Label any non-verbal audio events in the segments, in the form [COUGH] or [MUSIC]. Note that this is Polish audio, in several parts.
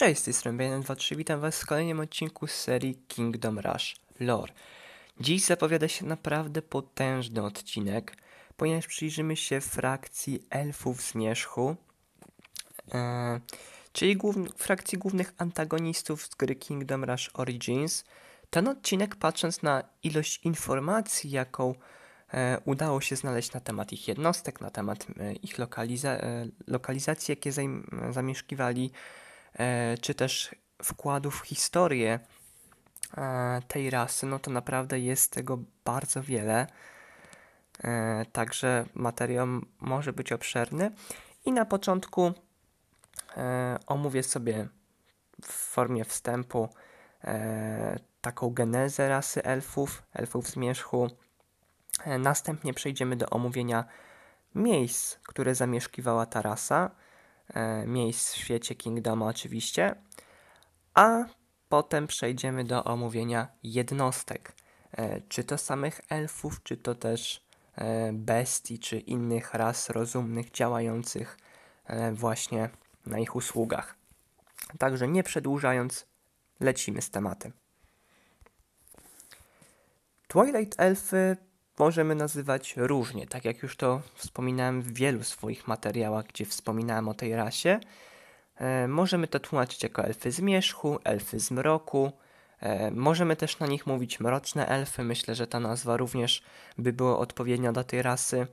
Cześć, z tej strony BN23, witam was w kolejnym odcinku z serii Kingdom Rush Lore. Dziś zapowiada się naprawdę potężny odcinek, ponieważ przyjrzymy się frakcji elfów zmierzchu, e, czyli główny, frakcji głównych antagonistów z gry Kingdom Rush Origins. Ten odcinek, patrząc na ilość informacji, jaką e, udało się znaleźć na temat ich jednostek, na temat e, ich lokaliza e, lokalizacji, jakie zamieszkiwali, czy też wkładu w historię e, tej rasy, no to naprawdę jest tego bardzo wiele. E, także materiał może być obszerny. I na początku omówię sobie w formie wstępu taką genezę rasy elfów, elfów zmierzchu. Następnie przejdziemy do omówienia miejsc, które zamieszkiwała ta rasa E, miejsc w świecie Kingdoma oczywiście, a potem przejdziemy do omówienia jednostek, e, czy to samych elfów, czy to też e, bestii, czy innych ras rozumnych działających właśnie na ich usługach. Także nie przedłużając, lecimy z tematem. Twilight Elfy możemy nazywać różnie, tak jak już to wspominałem w wielu swoich materiałach, gdzie wspominałem o tej rasie. E, możemy to tłumaczyć jako elfy zmierzchu, elfy zmroku. E, możemy też na nich mówić mroczne elfy. Myślę, że ta nazwa również by była odpowiednia do tej rasy.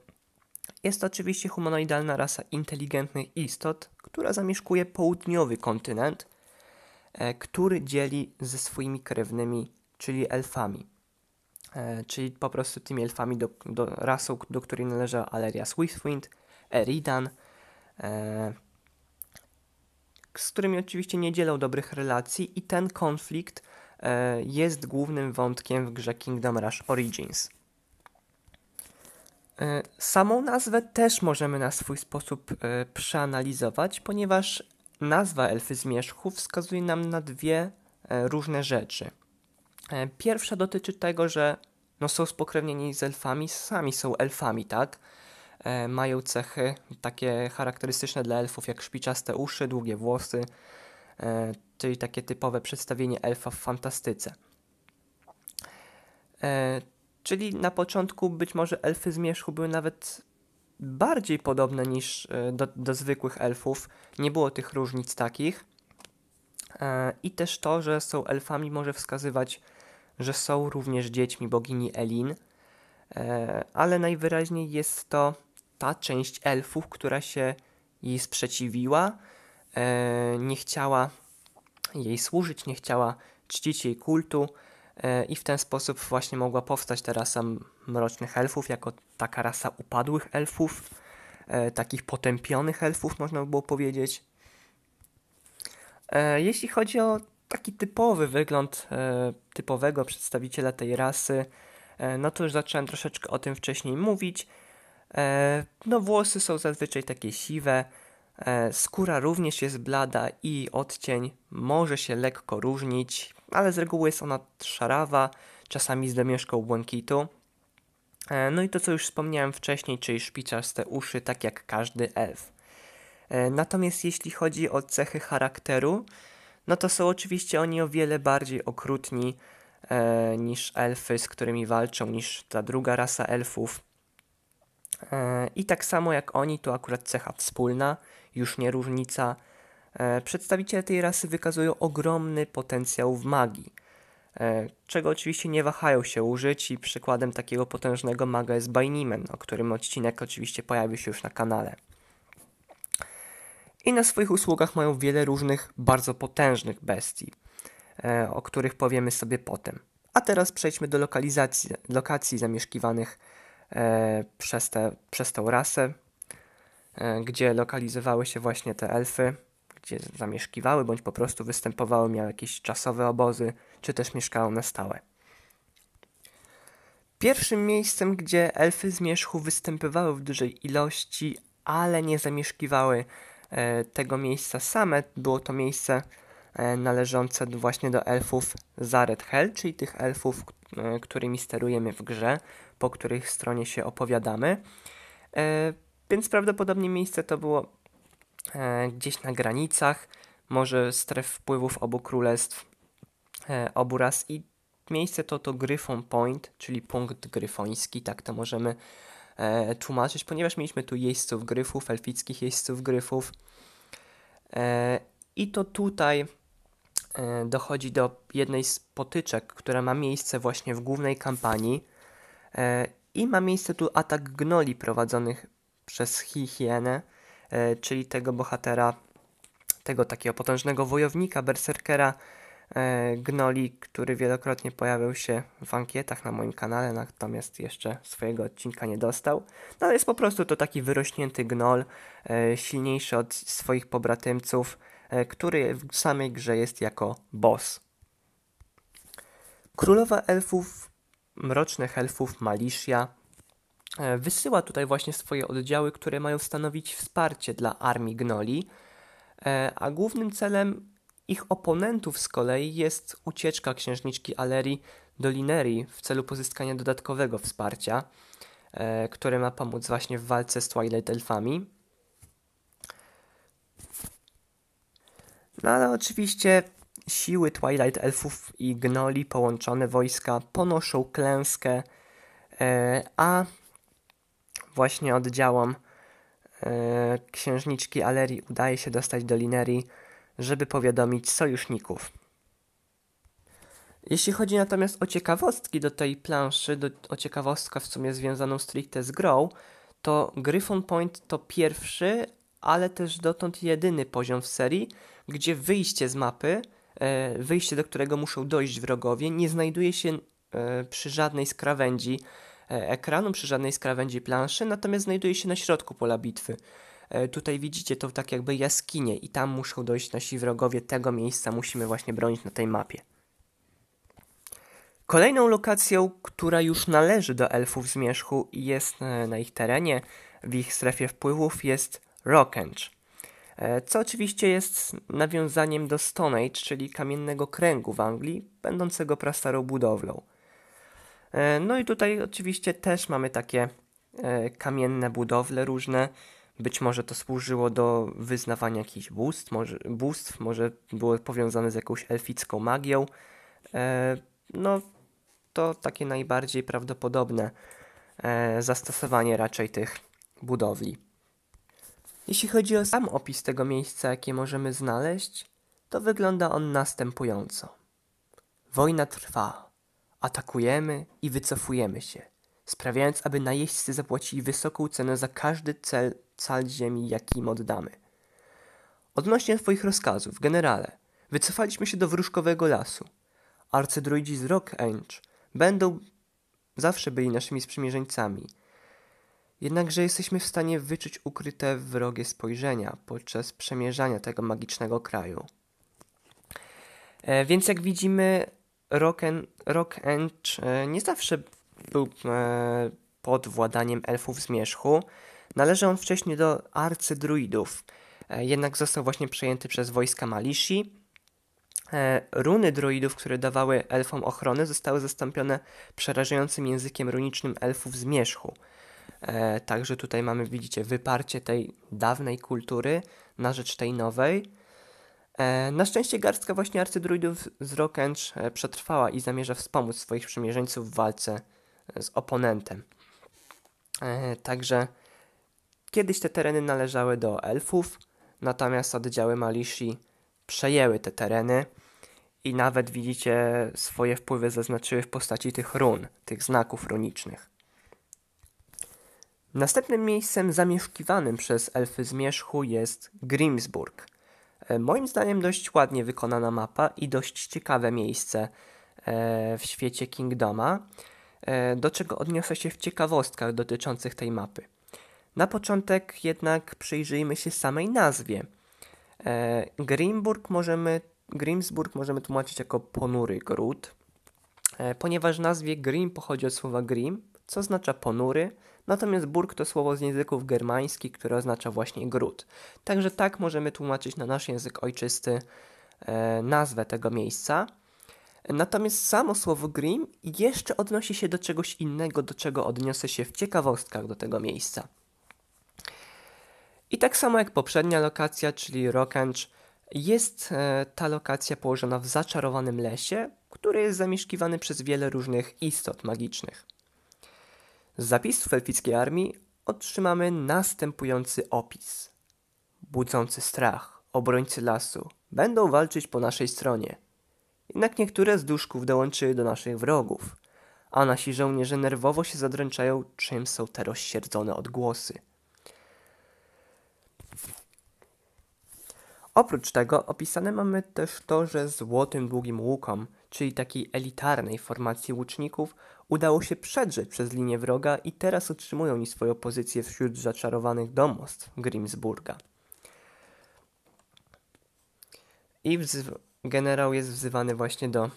Jest to oczywiście humanoidalna rasa inteligentnych istot, która zamieszkuje południowy kontynent, e, który dzieli ze swoimi krewnymi, czyli elfami. E, czyli po prostu tymi elfami do, do do której należał Aleria Swiftwind, Eridan, e, z którymi oczywiście nie dzielą dobrych relacji i ten konflikt e, jest głównym wątkiem w grze Kingdom Rush Origins. E, samą nazwę też możemy na swój sposób e, przeanalizować, ponieważ nazwa Elfy Zmierzchu wskazuje nam na dwie e, różne rzeczy. E, pierwsza dotyczy tego, że no są spokrewnieni z elfami, sami są elfami, tak? E, mają cechy takie charakterystyczne dla elfów, jak szpiczaste uszy, długie włosy, e, czyli takie typowe przedstawienie elfa w fantastyce. E, czyli na początku być może elfy zmierzchu były nawet bardziej podobne niż e, do, do zwykłych elfów. Nie było tych różnic takich. E, I też to, że są elfami może wskazywać że są również dziećmi bogini Elin, e, ale najwyraźniej jest to ta część elfów, która się jej sprzeciwiła, e, nie chciała jej służyć, nie chciała czcić jej kultu e, i w ten sposób właśnie mogła powstać ta rasa mrocznych elfów jako taka rasa upadłych elfów, takich potępionych elfów można by było powiedzieć. Jeśli chodzi o taki typowy wygląd e, typowego przedstawiciela tej rasy, e, no to już zacząłem troszeczkę o tym wcześniej mówić. E, no włosy są zazwyczaj takie siwe, skóra również jest blada i odcień może się lekko różnić, ale z reguły jest ona szarawa, czasami z domieszką błękitu. No i to co już wspomniałem wcześniej, czyli szpiczaste uszy, tak jak każdy elf. Natomiast jeśli chodzi o cechy charakteru, no to są oczywiście oni o wiele bardziej okrutni e, niż elfy, z którymi walczą, niż ta druga rasa elfów. E, I tak samo jak oni, to akurat cecha wspólna, już nie różnica. E, przedstawiciele tej rasy wykazują ogromny potencjał w magii, e, czego oczywiście nie wahają się użyć i przykładem takiego potężnego maga jest Bainimen, o którym odcinek oczywiście pojawił się już na kanale i na swoich usługach mają wiele różnych, bardzo potężnych bestii, e, o których powiemy sobie potem. A teraz przejdźmy do lokalizacji, lokacji zamieszkiwanych przez, te, przez tę rasę, e, gdzie lokalizowały się właśnie te elfy, gdzie zamieszkiwały bądź po prostu występowały, miały jakieś czasowe obozy, czy też mieszkały na stałe. Pierwszym miejscem, gdzie elfy zmierzchu występowały w dużej ilości, ale nie zamieszkiwały tego miejsca same. Było to miejsce e, należące właśnie do elfów Zaret Hell, czyli tych elfów, e, którymi sterujemy w grze, po których stronie się opowiadamy. Więc prawdopodobnie miejsce to było gdzieś na granicach może stref wpływów obu królestw, e, obu ras i miejsce to to Gryfon Point, czyli punkt gryfoński, tak to możemy e, tłumaczyć, ponieważ mieliśmy tu jeźdźców gryfów, elfickich jeźdźców gryfów. E, i to tutaj e, dochodzi do jednej z potyczek, która ma miejsce właśnie w głównej kampanii. E, i ma miejsce tu atak gnoli prowadzonych przez Hihienę, e, czyli tego bohatera, tego takiego potężnego wojownika, berserkera gnoli, który wielokrotnie pojawiał się w ankietach na moim kanale, natomiast jeszcze swojego odcinka nie dostał. No ale jest po prostu to taki wyrośnięty gnol, e, silniejszy od swoich pobratymców, e, który w samej grze jest jako boss. Królowa elfów, mrocznych elfów Malicia e, wysyła tutaj właśnie swoje oddziały, które mają stanowić wsparcie dla armii gnoli, e, a głównym celem ich oponentów z kolei jest ucieczka księżniczki Alerii do Linerii w celu pozyskania dodatkowego wsparcia, e, które ma pomóc właśnie w walce z Twilight Elfami. No ale oczywiście siły Twilight Elfów i Gnoli, połączone wojska, ponoszą klęskę, e, a właśnie oddziałom e, księżniczki Alerii udaje się dostać do Linerii, żeby powiadomić sojuszników. Jeśli chodzi natomiast o ciekawostki do tej planszy, do, o ciekawostkę w sumie związaną stricte z grą, to Gryphon Point to pierwszy, ale też dotąd jedyny poziom w serii, gdzie wyjście z mapy, e, wyjście do którego muszą dojść wrogowie, nie znajduje się e, przy żadnej z krawędzi e, ekranu, przy żadnej z krawędzi planszy, natomiast znajduje się na środku pola bitwy. E, Tutaj widzicie to tak jakby jaskinie i tam muszą dojść nasi wrogowie. Tego miejsca musimy właśnie bronić na tej mapie. Kolejną lokacją, która już należy do elfów zmierzchu i jest e, na ich terenie, w ich strefie wpływów, jest Rockenge. Co oczywiście jest nawiązaniem do Stone Age, czyli kamiennego kręgu w Anglii, będącego prastarą budowlą. E, No i tutaj oczywiście też mamy takie kamienne budowle różne. Być może to służyło do wyznawania jakichś bóstw, może, bóstw, może było powiązane z jakąś elficką magią. E, No, to takie najbardziej prawdopodobne e, zastosowanie raczej tych budowli. Jeśli chodzi o sam opis tego miejsca, jakie możemy znaleźć, to wygląda on następująco. Wojna trwa. Atakujemy i wycofujemy się, sprawiając, aby najeźdźcy zapłacili wysoką cenę za każdy cel, cal ziemi, jaki im oddamy. Odnośnie Twoich rozkazów, generale, wycofaliśmy się do wróżkowego lasu. Arcydruidzi z Rock Enge będą zawsze byli naszymi sprzymierzeńcami. Jednakże jesteśmy w stanie wyczuć ukryte wrogie spojrzenia podczas przemierzania tego magicznego kraju. E, więc jak widzimy, Rock, en, Rock e, nie zawsze był e, pod władaniem elfów zmierzchu. Należy on wcześniej do arcydruidów, e, jednak został właśnie przejęty przez wojska Malishi. E, runy druidów, które dawały elfom ochronę, zostały zastąpione przerażającym językiem runicznym elfów zmierzchu. E, także tutaj mamy, widzicie, wyparcie tej dawnej kultury na rzecz tej nowej. Na szczęście garstka właśnie arcydruidów z Rokenge e, przetrwała i zamierza wspomóc swoich przymierzeńców w walce z oponentem. Także kiedyś te tereny należały do elfów, natomiast oddziały Malishi przejęły te tereny i nawet widzicie swoje wpływy zaznaczyły w postaci tych run, tych znaków runicznych. Następnym miejscem zamieszkiwanym przez elfy zmierzchu jest Grimsburg. E, Moim zdaniem dość ładnie wykonana mapa i dość ciekawe miejsce e, w świecie Kingdoma, e, do czego odniosę się w ciekawostkach dotyczących tej mapy. Na początek jednak przyjrzyjmy się samej nazwie. E, Grimburg możemy, Grimsburg możemy tłumaczyć jako ponury gród, e, ponieważ nazwie Grim pochodzi od słowa Grim, co oznacza ponury, natomiast burg to słowo z języków germańskich, które oznacza właśnie gród. Także tak możemy tłumaczyć na nasz język ojczysty e, nazwę tego miejsca. Natomiast samo słowo Grim jeszcze odnosi się do czegoś innego, do czego odniosę się w ciekawostkach do tego miejsca. I tak samo jak poprzednia lokacja, czyli Rockenge, Jest e, ta lokacja położona w zaczarowanym lesie, który jest zamieszkiwany przez wiele różnych istot magicznych. Z zapisów elfickiej armii otrzymamy następujący opis. Budzący strach, obrońcy lasu będą walczyć po naszej stronie. Jednak niektóre z duszków dołączyły do naszych wrogów, a nasi żołnierze nerwowo się zadręczają, czym są te rozsierdzone odgłosy. Oprócz tego opisane mamy też to, że złotym długim łukom, czyli takiej elitarnej formacji łuczników, udało się przedrzeć przez linię wroga i teraz utrzymują oni swoją pozycję wśród zaczarowanych domostw Grimsburga. I generał jest wzywany właśnie do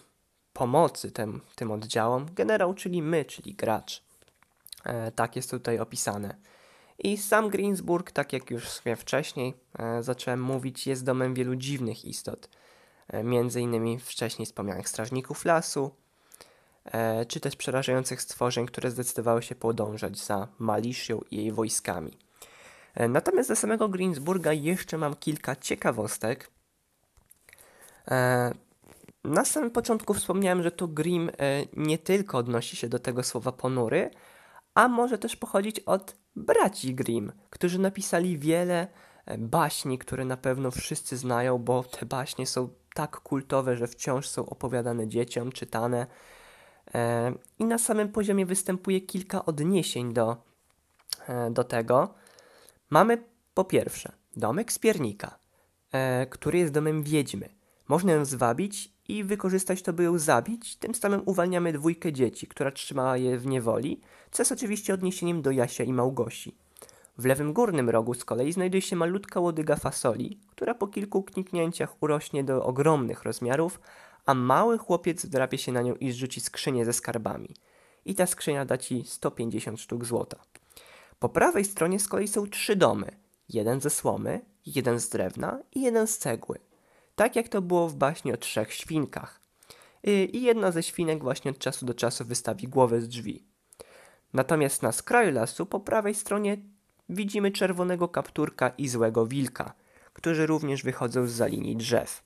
pomocy tym, tym oddziałom. Generał, czyli my, czyli gracz. E, tak jest tutaj opisane. I sam Greensburg, tak jak już wcześniej e, zacząłem mówić, jest domem wielu dziwnych istot. E, między innymi wcześniej wspomnianych strażników lasu, e, czy też przerażających stworzeń, które zdecydowały się podążać za Malishią i jej wojskami. Natomiast ze samego Greensburga jeszcze mam kilka ciekawostek. Na samym początku wspomniałem, że to Grim e, nie tylko odnosi się do tego słowa ponury, a może też pochodzić od braci Grimm, którzy napisali wiele e, baśni, które na pewno wszyscy znają, bo te baśnie są tak kultowe, że wciąż są opowiadane dzieciom, czytane. E, I na samym poziomie występuje kilka odniesień do, e, do tego. Mamy po pierwsze domek Spiernika, który jest domem wiedźmy. Można ją zwabić i wykorzystać to, by ją zabić. Tym samym uwalniamy dwójkę dzieci, która trzymała je w niewoli, co jest oczywiście odniesieniem do Jasia i Małgosi. W lewym górnym rogu z kolei znajduje się malutka łodyga fasoli, która po kilku kniknięciach urośnie do ogromnych rozmiarów, a mały chłopiec wdrapie się na nią i zrzuci skrzynię ze skarbami. I ta skrzynia da ci 150 sztuk złota. Po prawej stronie z kolei są trzy domy. Jeden ze słomy, jeden z drewna i jeden z cegły tak jak to było w baśni o trzech świnkach. I jedna ze świnek właśnie od czasu do czasu wystawi głowę z drzwi. Natomiast na skraju lasu po prawej stronie widzimy czerwonego kapturka i złego wilka, którzy również wychodzą z za linii drzew.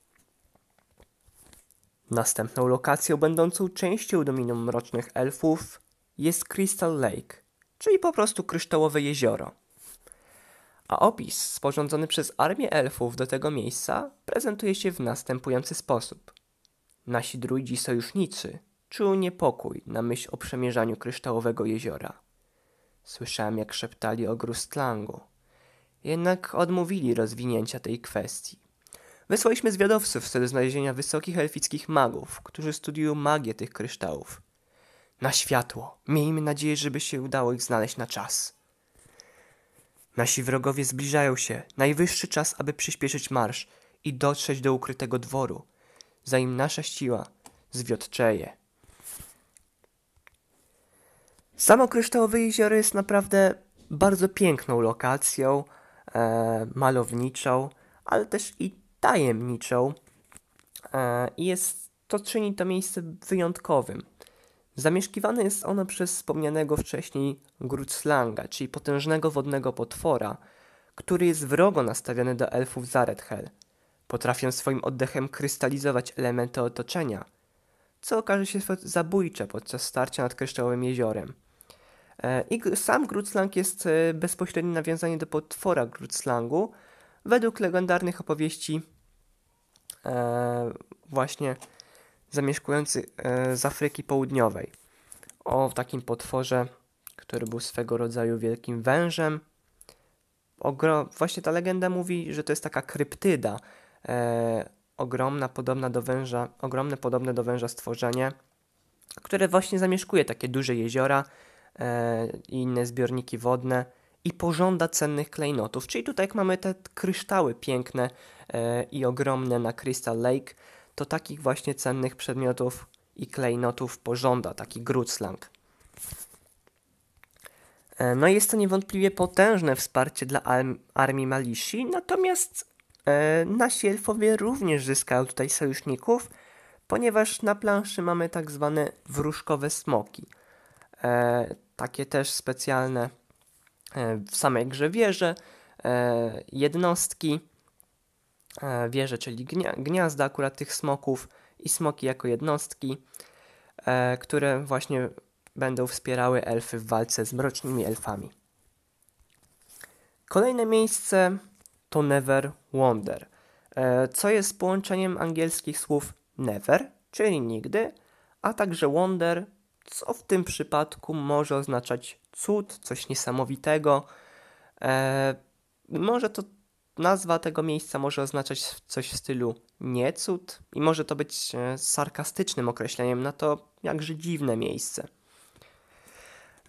Następną lokacją będącą częścią dominium mrocznych elfów jest Crystal Lake, czyli po prostu kryształowe jezioro. A opis sporządzony przez armię elfów do tego miejsca prezentuje się w następujący sposób. Nasi druidzi sojusznicy czują niepokój na myśl o przemierzaniu kryształowego jeziora. Słyszałem, jak szeptali o Grustlangu. Jednak odmówili rozwinięcia tej kwestii. Wysłaliśmy zwiadowców w celu znalezienia wysokich elfickich magów, którzy studiują magię tych kryształów. Na światło. Miejmy nadzieję, żeby się udało ich znaleźć na czas. Nasi wrogowie zbliżają się. Najwyższy czas, aby przyspieszyć marsz i dotrzeć do ukrytego dworu, zanim nasza siła zwiotczeje. Samo Kryształowe Jezioro jest naprawdę bardzo piękną lokacją, e, malowniczą, ale też i tajemniczą. E, I jest to czyni to miejsce wyjątkowym. Zamieszkiwane jest ono przez wspomnianego wcześniej Grutslanga, czyli potężnego wodnego potwora, który jest wrogo nastawiony do elfów Zarethel. Potrafią swoim oddechem krystalizować elementy otoczenia, co okaże się zabójcze podczas starcia nad Kryształowym Jeziorem. E, I sam Grutslang jest e, bezpośrednim nawiązaniem do potwora Grutslangu, według legendarnych opowieści e, właśnie zamieszkujący e, z Afryki Południowej. O takim potworze, który był swego rodzaju wielkim wężem. Ogro właśnie ta legenda mówi, że to jest taka kryptyda, e, ogromna, podobna do węża, ogromne, podobne do węża stworzenie, które właśnie zamieszkuje takie duże jeziora e, i inne zbiorniki wodne i pożąda cennych klejnotów. Czyli tutaj mamy te kryształy piękne e, i ogromne na Crystal Lake, to takich właśnie cennych przedmiotów i klejnotów pożąda taki Grutzlang. E, no jest to niewątpliwie potężne wsparcie dla armii Malishi, natomiast e, nasi elfowie również zyskają tutaj sojuszników, ponieważ na planszy mamy tak zwane wróżkowe smoki. E, takie też specjalne w samej grze wieże, jednostki, wieże, czyli gnia gniazda akurat tych smoków i smoki jako jednostki, e, które właśnie będą wspierały elfy w walce z mrocznymi elfami. Kolejne miejsce to Never Wonder, e, co jest połączeniem angielskich słów never, czyli nigdy, a także wonder, co w tym przypadku może oznaczać cud, coś niesamowitego. E, może to nazwa tego miejsca może oznaczać coś w stylu niecud i może to być e, sarkastycznym określeniem na to jakże dziwne miejsce.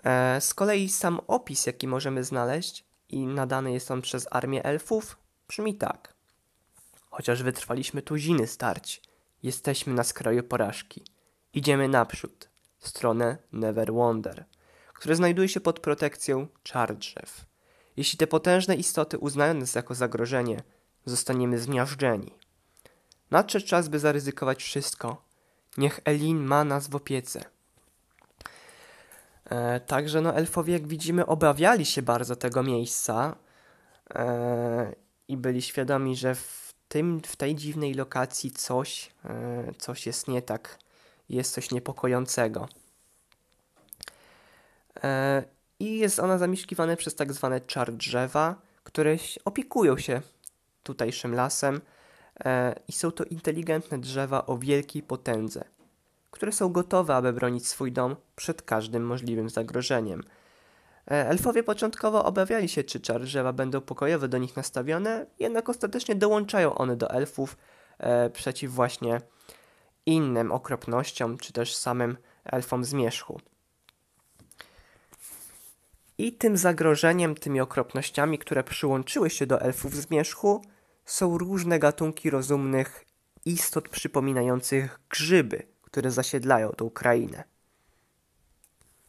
E, z kolei sam opis, jaki możemy znaleźć i nadany jest on przez armię elfów, brzmi tak. Chociaż wytrwaliśmy tuziny starć, jesteśmy na skraju porażki. Idziemy naprzód, w stronę Neverwonder, które znajduje się pod protekcją czar drzew. Jeśli te potężne istoty uznają nas jako zagrożenie, zostaniemy zmiażdżeni. Nadszedł czas, by zaryzykować wszystko. Niech Elin ma nas w opiece. E, także no, elfowie, jak widzimy, obawiali się bardzo tego miejsca e, i byli świadomi, że w, tym, w tej dziwnej lokacji coś, e, coś jest nie tak, jest coś niepokojącego. I jest ona zamieszkiwana przez tak zwane czar drzewa, które opiekują się tutejszym lasem e, i są to inteligentne drzewa o wielkiej potędze które są gotowe, aby bronić swój dom przed każdym możliwym zagrożeniem. E, elfowie początkowo obawiali się, czy czar drzewa będą pokojowe do nich nastawione, jednak ostatecznie dołączają one do elfów e, przeciw właśnie innym okropnościom, czy też samym elfom zmierzchu. I tym zagrożeniem, tymi okropnościami, które przyłączyły się do elfów zmierzchu, są różne gatunki rozumnych istot przypominających grzyby, które zasiedlają tą krainę.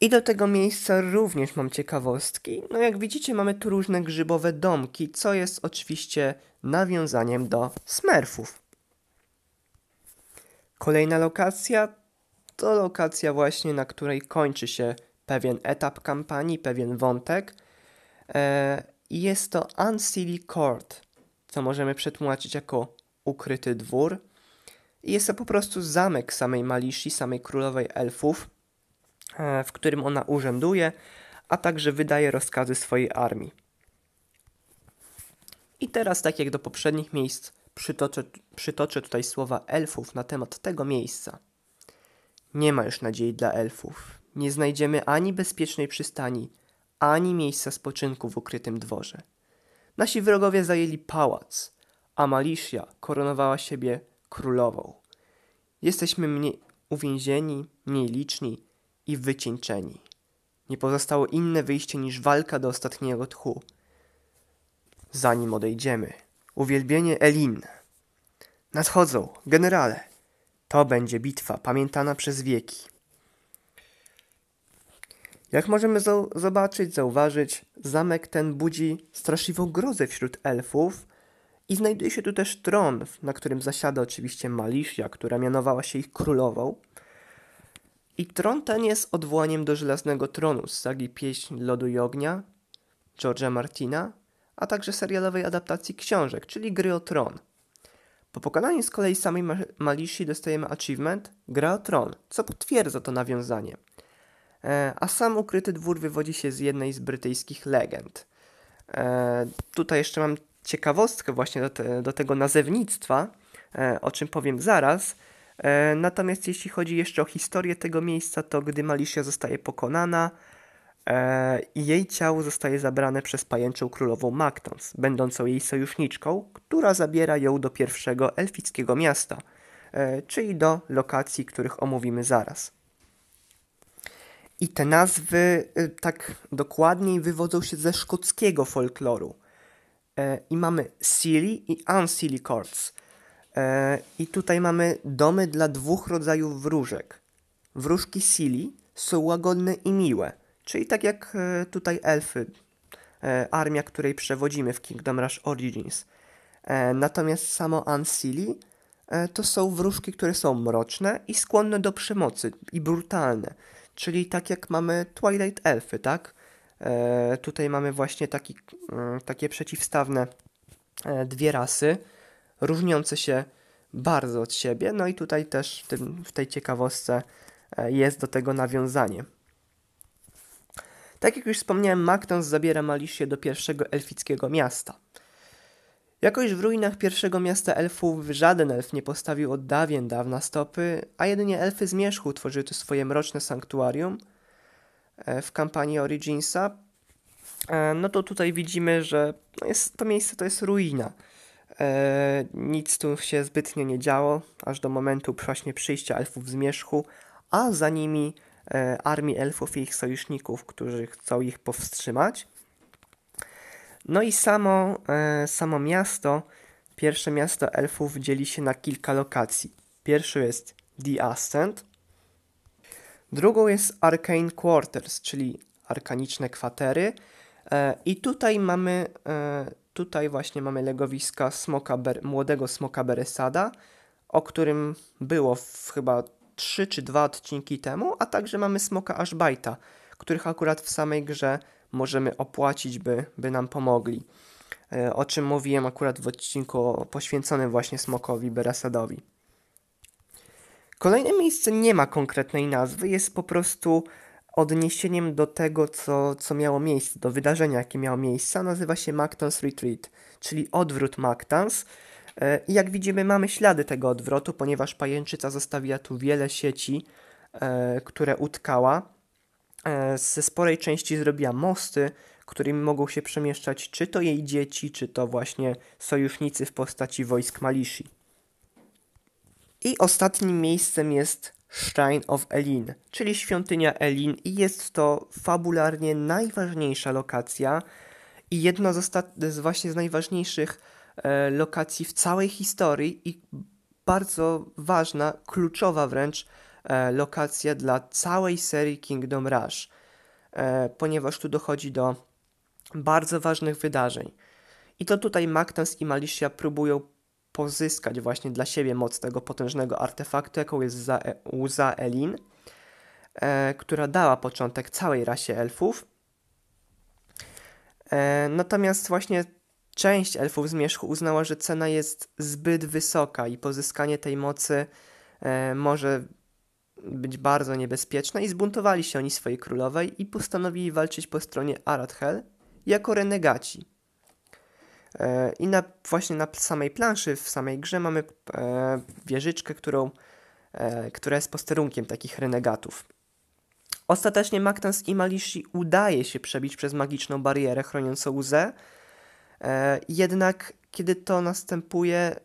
I do tego miejsca również mam ciekawostki. No jak widzicie mamy tu różne grzybowe domki, co jest oczywiście nawiązaniem do smerfów. Kolejna lokacja to lokacja właśnie, na której kończy się pewien etap kampanii, pewien wątek. E, I jest to Unseelie Court, co możemy przetłumaczyć jako ukryty dwór. I jest to po prostu zamek samej Malishi, samej królowej elfów, e, w którym ona urzęduje, a także wydaje rozkazy swojej armii. I teraz, tak jak do poprzednich miejsc, przytoczę, przytoczę tutaj słowa elfów na temat tego miejsca. Nie ma już nadziei dla elfów. Nie znajdziemy ani bezpiecznej przystani, ani miejsca spoczynku w ukrytym dworze. Nasi wrogowie zajęli pałac, a Maliszia koronowała siebie królową. Jesteśmy mniej uwięzieni, mniej liczni i wycieńczeni. Nie pozostało inne wyjście niż walka do ostatniego tchu. Zanim odejdziemy, uwielbienie Elin. Nadchodzą, generale. To będzie bitwa pamiętana przez wieki. Jak możemy zobaczyć, zauważyć, zamek ten budzi straszliwą grozę wśród elfów, i znajduje się tu też tron, na którym zasiada oczywiście Maliszia, która mianowała się ich królową. I tron ten jest odwołaniem do żelaznego tronu z sagi Pieśń Lodu i Ognia George'a Martina, a także serialowej adaptacji książek, czyli gry o tron. Po pokonaniu z kolei samej Malishi dostajemy achievement Gra o tron, co potwierdza to nawiązanie. E, a sam ukryty dwór wywodzi się z jednej z brytyjskich legend. E, tutaj jeszcze mam ciekawostkę właśnie do, te, do tego nazewnictwa, e, o czym powiem zaraz. Natomiast jeśli chodzi jeszcze o historię tego miejsca, to gdy Malicia zostaje pokonana, jej ciało zostaje zabrane przez pajęczą królową Mactons, będącą jej sojuszniczką, która zabiera ją do pierwszego elfickiego miasta, czyli do lokacji, których omówimy zaraz. I te nazwy tak dokładniej wywodzą się ze szkockiego folkloru. E, i mamy silly i unsilly courts. E, I tutaj mamy domy dla dwóch rodzajów wróżek. Wróżki silly są łagodne i miłe, czyli tak jak e, tutaj elfy, armia, której przewodzimy w Kingdom Rush Origins. Natomiast samo unsilly to są wróżki, które są mroczne i skłonne do przemocy i brutalne. Czyli tak jak mamy Twilight Elfy, tak? E, tutaj mamy właśnie taki, mm, takie przeciwstawne e, dwie rasy. różniące się bardzo od siebie. No i tutaj też w, tym, w tej ciekawostce e, jest do tego nawiązanie. Tak jak już wspomniałem, Magtans zabiera Malisię do pierwszego elfickiego miasta. Jakoś w ruinach pierwszego miasta elfów żaden elf nie postawił od dawien dawna stopy, a jedynie elfy zmierzchu tworzyły tu swoje mroczne sanktuarium e, w kampanii Originsa. E, no to tutaj widzimy, że no jest, to miejsce to jest ruina. E, nic tu się zbytnio nie działo, aż do momentu właśnie przyjścia elfów zmierzchu, a za nimi armii elfów i ich sojuszników, którzy chcą ich powstrzymać. No i samo, e, samo miasto, pierwsze miasto elfów dzieli się na kilka lokacji. Pierwszy jest The Ascent, drugą jest Arcane Quarters, czyli arkaniczne kwatery. E, I tutaj mamy, e, tutaj właśnie mamy legowiska smoka młodego smoka Beresada, o którym było w chyba 3 czy 2 odcinki temu, a także mamy smoka Ashbite'a, których akurat w samej grze możemy opłacić, by, by nam pomogli. E, o czym mówiłem akurat w odcinku poświęconym właśnie smokowi Berasadowi. Kolejne miejsce nie ma konkretnej nazwy, jest po prostu odniesieniem do tego, co, co miało miejsce, do wydarzenia, jakie miało miejsce. Nazywa się Mactans Retreat, czyli odwrót Mactans. E, I jak widzimy, mamy ślady tego odwrotu, ponieważ pajęczyca zostawiła tu wiele sieci, e, które utkała. E, ze sporej części zrobiła mosty, którymi mogą się przemieszczać czy to jej dzieci, czy to właśnie sojusznicy w postaci wojsk Malishi. I ostatnim miejscem jest Shrine of Elin, czyli świątynia Elin i jest to fabularnie najważniejsza lokacja i jedna z, z właśnie z najważniejszych e, lokacji w całej historii i bardzo ważna, kluczowa wręcz lokacja dla całej serii Kingdom Rush, e, ponieważ tu dochodzi do bardzo ważnych wydarzeń. I to tutaj Magtans i Malicia próbują pozyskać właśnie dla siebie moc tego potężnego artefaktu, jaką jest za, łza Elin, e, która dała początek całej rasie elfów. E, natomiast właśnie część elfów zmierzchu uznała, że cena jest zbyt wysoka i pozyskanie tej mocy e, może być bardzo niebezpieczne i zbuntowali się oni swojej królowej i postanowili walczyć po stronie Arathel jako renegaci. E, I na, właśnie na samej planszy, w samej grze mamy e, wieżyczkę, którą, e, która jest posterunkiem takich renegatów. Ostatecznie Maktans i Malishi udaje się przebić przez magiczną barierę chroniącą łzę, jednak kiedy to następuje,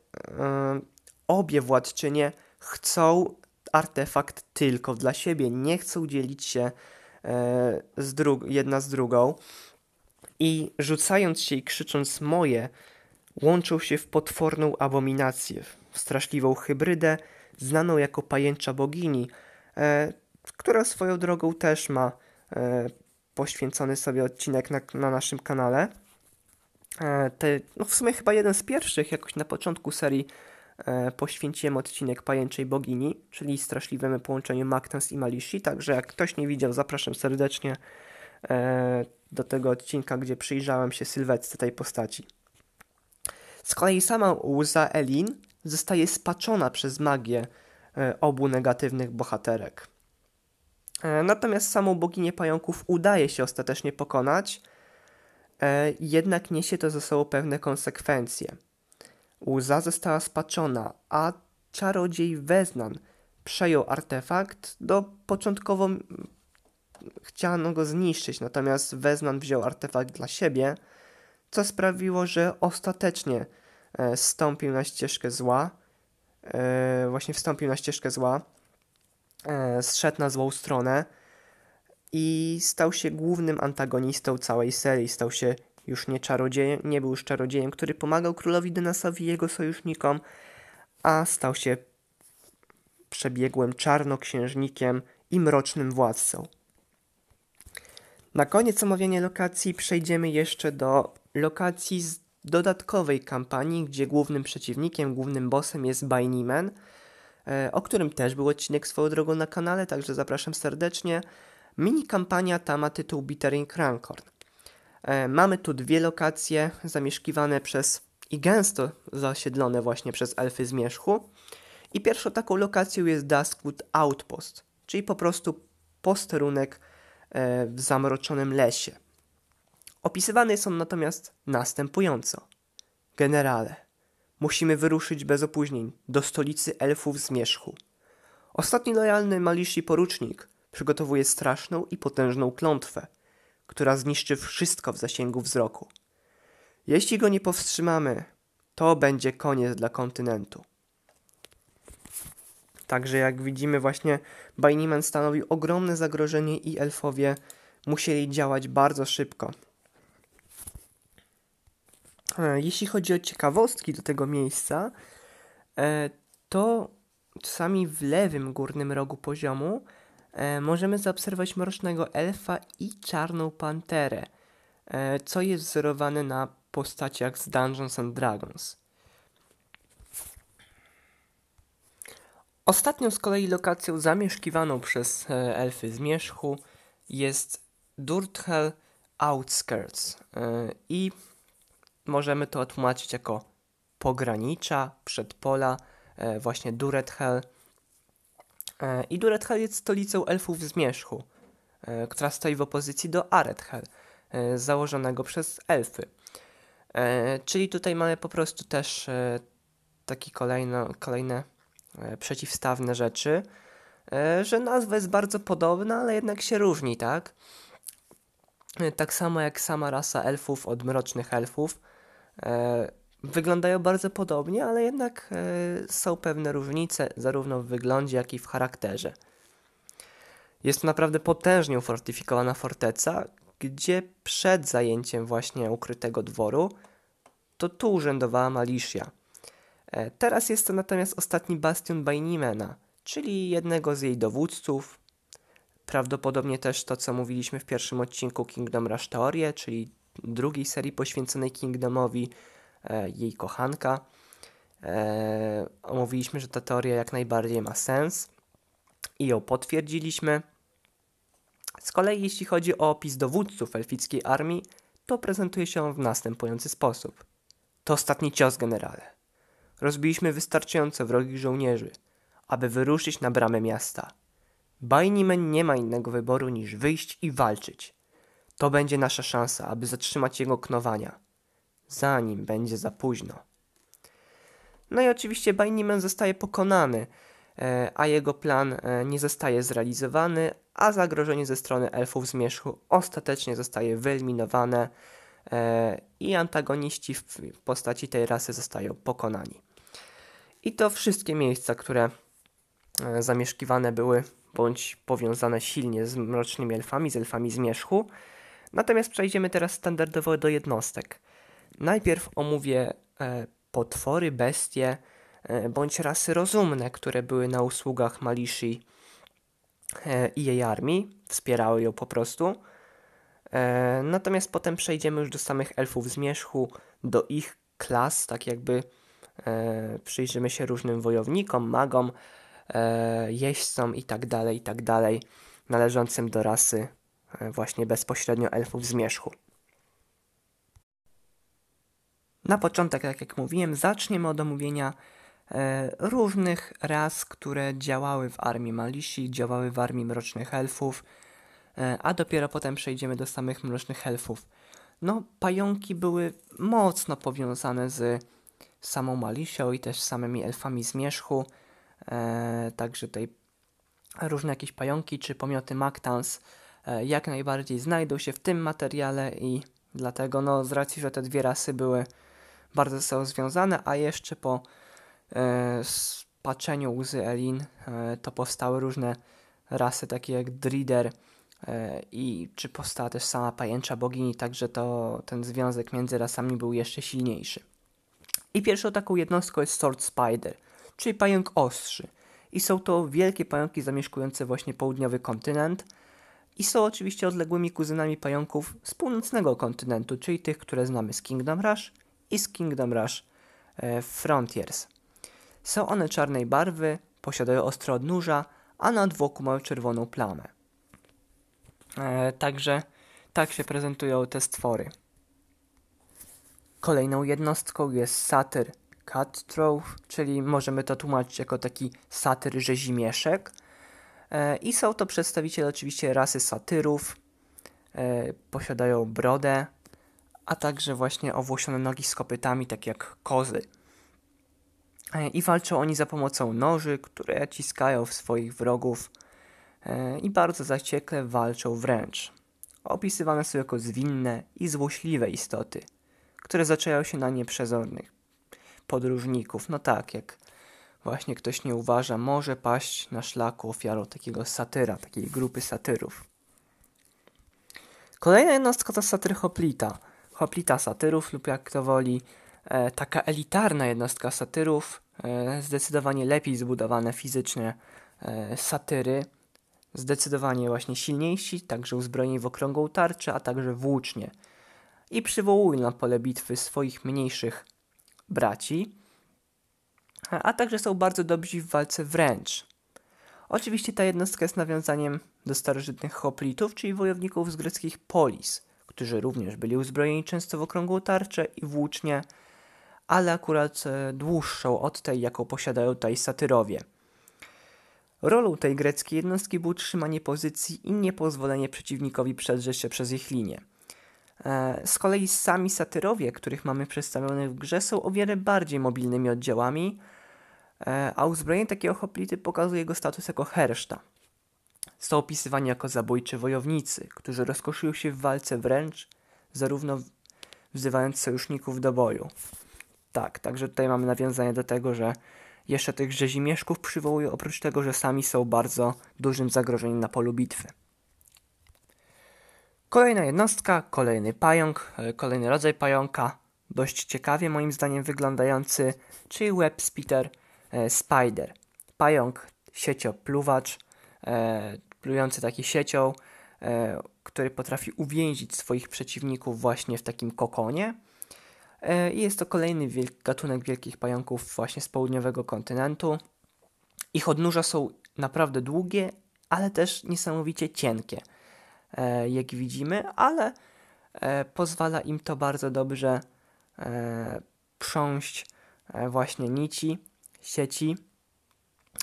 obie władczynie chcą artefakt tylko dla siebie, nie chcą dzielić się z jedna z drugą i rzucając się i krzycząc moje, łączą się w potworną abominację, w straszliwą hybrydę, znaną jako pajęcza bogini, e, która swoją drogą też ma e, poświęcony sobie odcinek na, na naszym kanale. E, te, no w sumie chyba jeden z pierwszych, jakoś na początku serii e, poświęciłem odcinek pajęczej bogini, czyli straszliwemu połączeniu Magtans i Malishi, także jak ktoś nie widział, zapraszam serdecznie. E, do tego odcinka, gdzie przyjrzałem się sylwetce tej postaci. Z kolei sama łza Elin zostaje spaczona przez magię e, obu negatywnych bohaterek. E, natomiast samą boginię pająków udaje się ostatecznie pokonać, jednak niesie to ze sobą pewne konsekwencje. Łza została spaczona, a czarodziej Weznan przejął artefakt do początkowo chciano go zniszczyć, natomiast Weznan wziął artefakt dla siebie, co sprawiło, że ostatecznie e, stąpił na ścieżkę zła, e, właśnie wstąpił na ścieżkę zła, e, zszedł na złą stronę i stał się głównym antagonistą całej serii. Stał się już nie czarodziejem, nie był już czarodziejem, który pomagał królowi Dynasowi i jego sojusznikom, a stał się przebiegłym czarnoksiężnikiem i mrocznym władcą. Na koniec omawiania lokacji przejdziemy jeszcze do lokacji z dodatkowej kampanii, gdzie głównym przeciwnikiem, głównym bossem jest Bainyman, e, o którym też był odcinek swoją drogą na kanale, także zapraszam serdecznie. Mini kampania ta ma tytuł Bittering Rancorn. E, mamy tu dwie lokacje zamieszkiwane przez i gęsto zasiedlone właśnie przez elfy zmierzchu. I pierwszą taką lokacją jest Duskwood Outpost, czyli po prostu posterunek e, w zamroczonym lesie. Opisywany jest on natomiast następująco. Generale, musimy wyruszyć bez opóźnień do stolicy elfów Zmierzchu. Ostatni lojalny Malishi porucznik przygotowuje straszną i potężną klątwę, która zniszczy wszystko w zasięgu wzroku. Jeśli go nie powstrzymamy, to będzie koniec dla kontynentu. Także jak widzimy właśnie Bajniman stanowił ogromne zagrożenie i elfowie musieli działać bardzo szybko. E, jeśli chodzi o ciekawostki do tego miejsca, e, to czasami w lewym górnym rogu poziomu możemy zaobserwować mrocznego elfa i czarną panterę, co jest wzorowane na postaciach z Dungeons and Dragons. Ostatnią z kolei lokacją zamieszkiwaną przez elfy Zmierzchu jest Durthel Outskirts i możemy to tłumaczyć jako pogranicza, przedpola, e, właśnie Durethel. E, I Durethel jest stolicą elfów w Zmierzchu, e, która stoi w opozycji do Arethel, założonego przez elfy. Czyli tutaj mamy po prostu też takie kolejne, kolejne przeciwstawne rzeczy, że nazwa jest bardzo podobna, ale jednak się różni, tak? Tak samo jak sama rasa elfów od mrocznych elfów, E, wyglądają bardzo podobnie, ale jednak e, są pewne różnice zarówno w wyglądzie, jak i w charakterze. Jest to naprawdę potężnie ufortyfikowana forteca, gdzie przed zajęciem właśnie ukrytego dworu to tu urzędowała Malicia. E, teraz jest to natomiast ostatni bastion Bainimena, czyli jednego z jej dowódców. Prawdopodobnie też to, co mówiliśmy w pierwszym odcinku Kingdom Rush Teorie, czyli drugiej serii poświęconej Kingdomowi, jej kochanka. E, omówiliśmy, że ta teoria jak najbardziej ma sens i ją potwierdziliśmy. Z kolei jeśli chodzi o opis dowódców elfickiej armii, to prezentuje się on w następujący sposób. To ostatni cios, generale. Rozbiliśmy wystarczająco wrogich żołnierzy, aby wyruszyć na bramę miasta. Bajnimen nie ma innego wyboru niż wyjść i walczyć. To będzie nasza szansa, aby zatrzymać jego knowania, zanim będzie za późno. No i oczywiście Bajnimen zostaje pokonany, e, a jego plan e, nie zostaje zrealizowany, a zagrożenie ze strony elfów zmierzchu ostatecznie zostaje wyeliminowane e, i antagoniści w postaci tej rasy zostają pokonani. I to wszystkie miejsca, które zamieszkiwane były bądź powiązane silnie z mrocznymi elfami, z elfami zmierzchu. Natomiast przejdziemy teraz standardowo do jednostek. Najpierw omówię e, potwory, bestie e, bądź rasy rozumne, które były na usługach Malishi e, i jej armii, wspierały ją po prostu. Natomiast potem przejdziemy już do samych elfów zmierzchu, do ich klas, tak jakby przyjrzymy się różnym wojownikom, magom, jeźdźcom i tak dalej, i tak należącym do rasy właśnie bezpośrednio elfów zmierzchu. Na początek, tak jak mówiłem, zaczniemy od omówienia e, różnych ras, które działały w armii Malishi, działały w armii Mrocznych Elfów, e, a dopiero potem przejdziemy do samych Mrocznych Elfów. No, pająki były mocno powiązane z samą Malisią i też samymi elfami zmierzchu, e, także tutaj różne jakieś pająki czy pomioty Mactans E, jak najbardziej znajdą się w tym materiale i dlatego no z racji, że te dwie rasy były bardzo sobą związane, a jeszcze po e, spaczeniu łzy Elin e, to powstały różne rasy takie jak Drider e, i czy powstała też sama pajęcza bogini, także to ten związek między rasami był jeszcze silniejszy. I pierwszą taką jednostką jest Sword Spider, czyli pająk ostrzy. I są to wielkie pająki zamieszkujące właśnie południowy kontynent, i są oczywiście odległymi kuzynami pająków z północnego kontynentu, czyli tych, które znamy z Kingdom Rush i z Kingdom Rush e, Frontiers. Są one czarnej barwy, posiadają ostre odnóża, a nad wokół mają czerwoną plamę. E, także tak się prezentują te stwory. Kolejną jednostką jest satyr cutthroat, czyli możemy to tłumaczyć jako taki satyr rzezimieszek. E, I są to przedstawiciele oczywiście rasy satyrów, posiadają brodę, a także właśnie owłosione nogi z kopytami, tak jak kozy. E, I walczą oni za pomocą noży, które ciskają w swoich wrogów i bardzo zaciekle walczą wręcz. Opisywane są jako zwinne i złośliwe istoty, które zaczają się na nieprzezornych podróżników. No tak, jak właśnie ktoś nie uważa, może paść na szlaku ofiarą takiego satyra, takiej grupy satyrów. Kolejna jednostka to satyr hoplita. Hoplita satyrów lub jak to woli, e, taka elitarna jednostka satyrów, e, zdecydowanie lepiej zbudowane fizycznie e, satyry, zdecydowanie właśnie silniejsi, także uzbrojeni w okrągłą tarczę, a także włócznie. I przywołują na pole bitwy swoich mniejszych braci, a także są bardzo dobrzy w walce wręcz. Oczywiście ta jednostka jest nawiązaniem do starożytnych hoplitów, czyli wojowników z greckich polis, którzy również byli uzbrojeni często w okrągłą tarczę i włócznie, ale akurat e, dłuższą od tej, jaką posiadają tutaj satyrowie. Rolą tej greckiej jednostki było trzymanie pozycji i niepozwolenie przeciwnikowi przedrzeć się przez ich linię. E, z kolei sami satyrowie, których mamy przedstawionych w grze, są o wiele bardziej mobilnymi oddziałami, e, a uzbrojenie takiego hoplity pokazuje jego status jako herszta. Są opisywani jako zabójczy wojownicy, którzy rozkoszują się w walce wręcz, zarówno wzywając sojuszników do boju. Tak, także tutaj mamy nawiązanie do tego, że jeszcze tych rzezimieszków przywołują, oprócz tego, że sami są bardzo dużym zagrożeniem na polu bitwy. Kolejna jednostka, kolejny pająk, e, kolejny rodzaj pająka, dość ciekawie moim zdaniem wyglądający, czyli web spider e, spider. Pająk, sieciopluwacz, e, plujący taki siecią, e, który potrafi uwięzić swoich przeciwników właśnie w takim kokonie. E, I jest to kolejny wielk, gatunek wielkich pająków właśnie z południowego kontynentu. Ich odnóża są naprawdę długie, ale też niesamowicie cienkie. E, jak widzimy, ale pozwala im to bardzo dobrze prząść właśnie nici, sieci,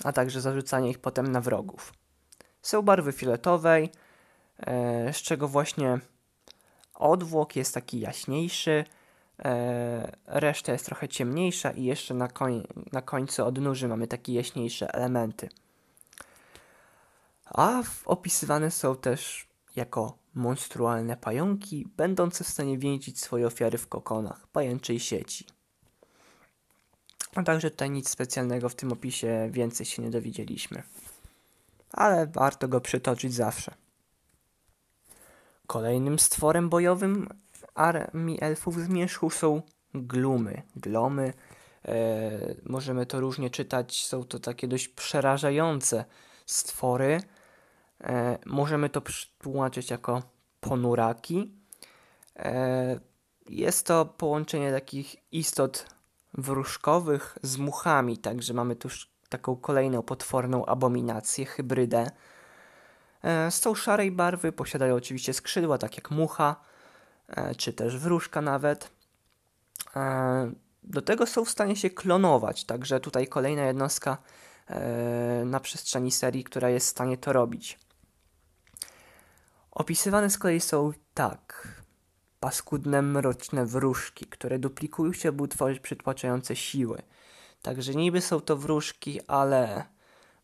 a także zarzucanie ich potem na wrogów. Są barwy fioletowej, z czego właśnie odwłok jest taki jaśniejszy, reszta jest trochę ciemniejsza i jeszcze na, koń, na końcu odnóży mamy takie jaśniejsze elementy. A opisywane są też jako monstrualne pająki, będące w stanie więzić swoje ofiary w kokonach pajęczej sieci. A także tutaj nic specjalnego w tym opisie więcej się nie dowiedzieliśmy. Ale warto go przytoczyć zawsze. Kolejnym stworem bojowym armii elfów zmierzchu są glumy, glomy. E, możemy to różnie czytać, są to takie dość przerażające stwory, E, możemy to tłumaczyć jako ponuraki. E, jest to połączenie takich istot wróżkowych z muchami, także mamy tu taką kolejną potworną abominację, hybrydę. E, są szarej barwy, posiadają oczywiście skrzydła, tak jak mucha, e, czy też wróżka nawet. E, do tego są w stanie się klonować, także tutaj kolejna jednostka na przestrzeni serii, która jest w stanie to robić. Opisywane z kolei są tak. Paskudne, mroczne wróżki, które duplikują się, by utworzyć przytłaczające siły. Także niby są to wróżki, ale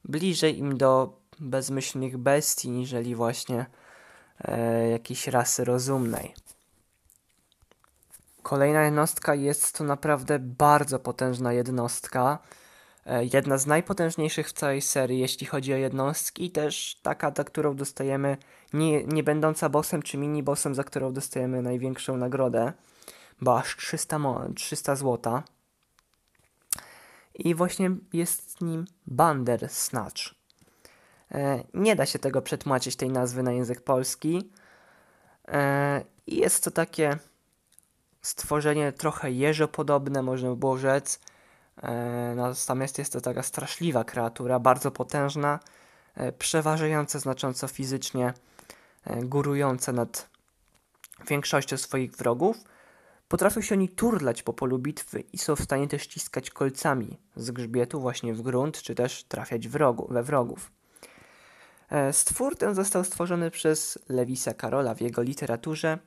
bliżej im do bezmyślnych bestii, niżeli właśnie e, jakiejś rasy rozumnej. Kolejna jednostka jest to naprawdę bardzo potężna jednostka. E, jedna z najpotężniejszych w całej serii, jeśli chodzi o jednostki, też taka, za którą dostajemy, nie, nie będąca bossem czy mini bossem, za którą dostajemy największą nagrodę, bo aż 300, 300 złota. I właśnie jest nim Bander Snatch. E, nie da się tego przetłumaczyć, tej nazwy na język polski. E, jest to takie stworzenie trochę jeżopodobne, można by było rzec E, natomiast jest to taka straszliwa kreatura, bardzo potężna, przeważająca znacząco fizycznie, górująca nad większością swoich wrogów. Potrafią się oni turlać po polu bitwy i są w stanie też ściskać kolcami z grzbietu właśnie w grunt, czy też trafiać wrogu, we wrogów. E, stwór ten został stworzony przez Lewisa Karola w jego literaturze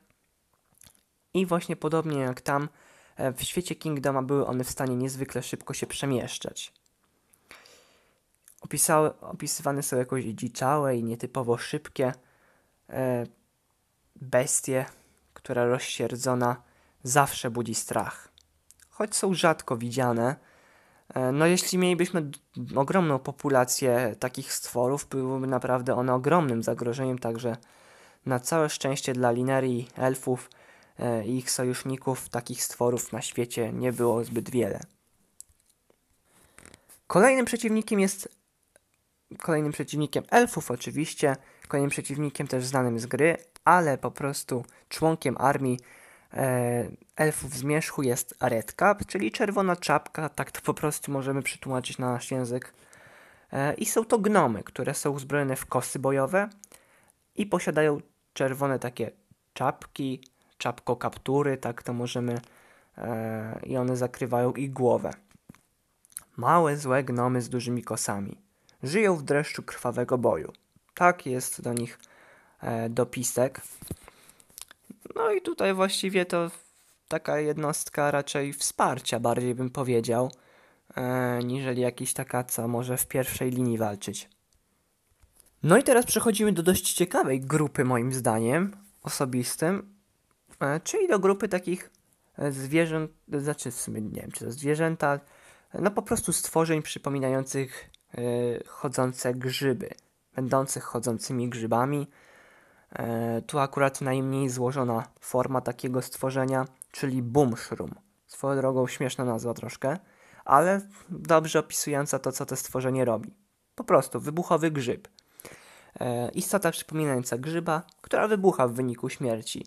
i właśnie podobnie jak tam e, w świecie Kingdoma były one w stanie niezwykle szybko się przemieszczać. Opisały, opisywane są jakoś dziczałe i nietypowo szybkie e, bestie, która rozsierdzona zawsze budzi strach. Choć są rzadko widziane, e, no jeśli mielibyśmy ogromną populację takich stworów, byłyby naprawdę one ogromnym zagrożeniem, także na całe szczęście dla linerii elfów e, i ich sojuszników takich stworów na świecie nie było zbyt wiele. Kolejnym przeciwnikiem jest kolejnym przeciwnikiem elfów oczywiście, kolejnym przeciwnikiem też znanym z gry, ale po prostu członkiem armii elfów zmierzchu jest Redcap, czyli czerwona czapka, tak to po prostu możemy przetłumaczyć na nasz język. E, I są to gnomy, które są uzbrojone w kosy bojowe i posiadają czerwone takie czapki, czapko kaptury, tak to możemy, e, i one zakrywają ich głowę. Małe, złe gnomy z dużymi kosami. Żyją w dreszczu krwawego boju. Tak jest do nich e, dopisek. No i tutaj właściwie to taka jednostka raczej wsparcia, bardziej bym powiedział, e, niżeli jakiś taka, co może w pierwszej linii walczyć. No i teraz przechodzimy do dość ciekawej grupy, moim zdaniem, osobistym, e, czyli do grupy takich e, zwierząt, znaczy w sumie nie wiem, czy to zwierzęta, no po prostu stworzeń przypominających chodzące grzyby, będących chodzącymi grzybami. Y, tu akurat najmniej złożona forma takiego stworzenia, czyli boomshroom. Swoją drogą śmieszna nazwa troszkę, ale dobrze opisująca to, co to stworzenie robi. Po prostu wybuchowy grzyb. Y, istota przypominająca grzyba, która wybucha w wyniku śmierci.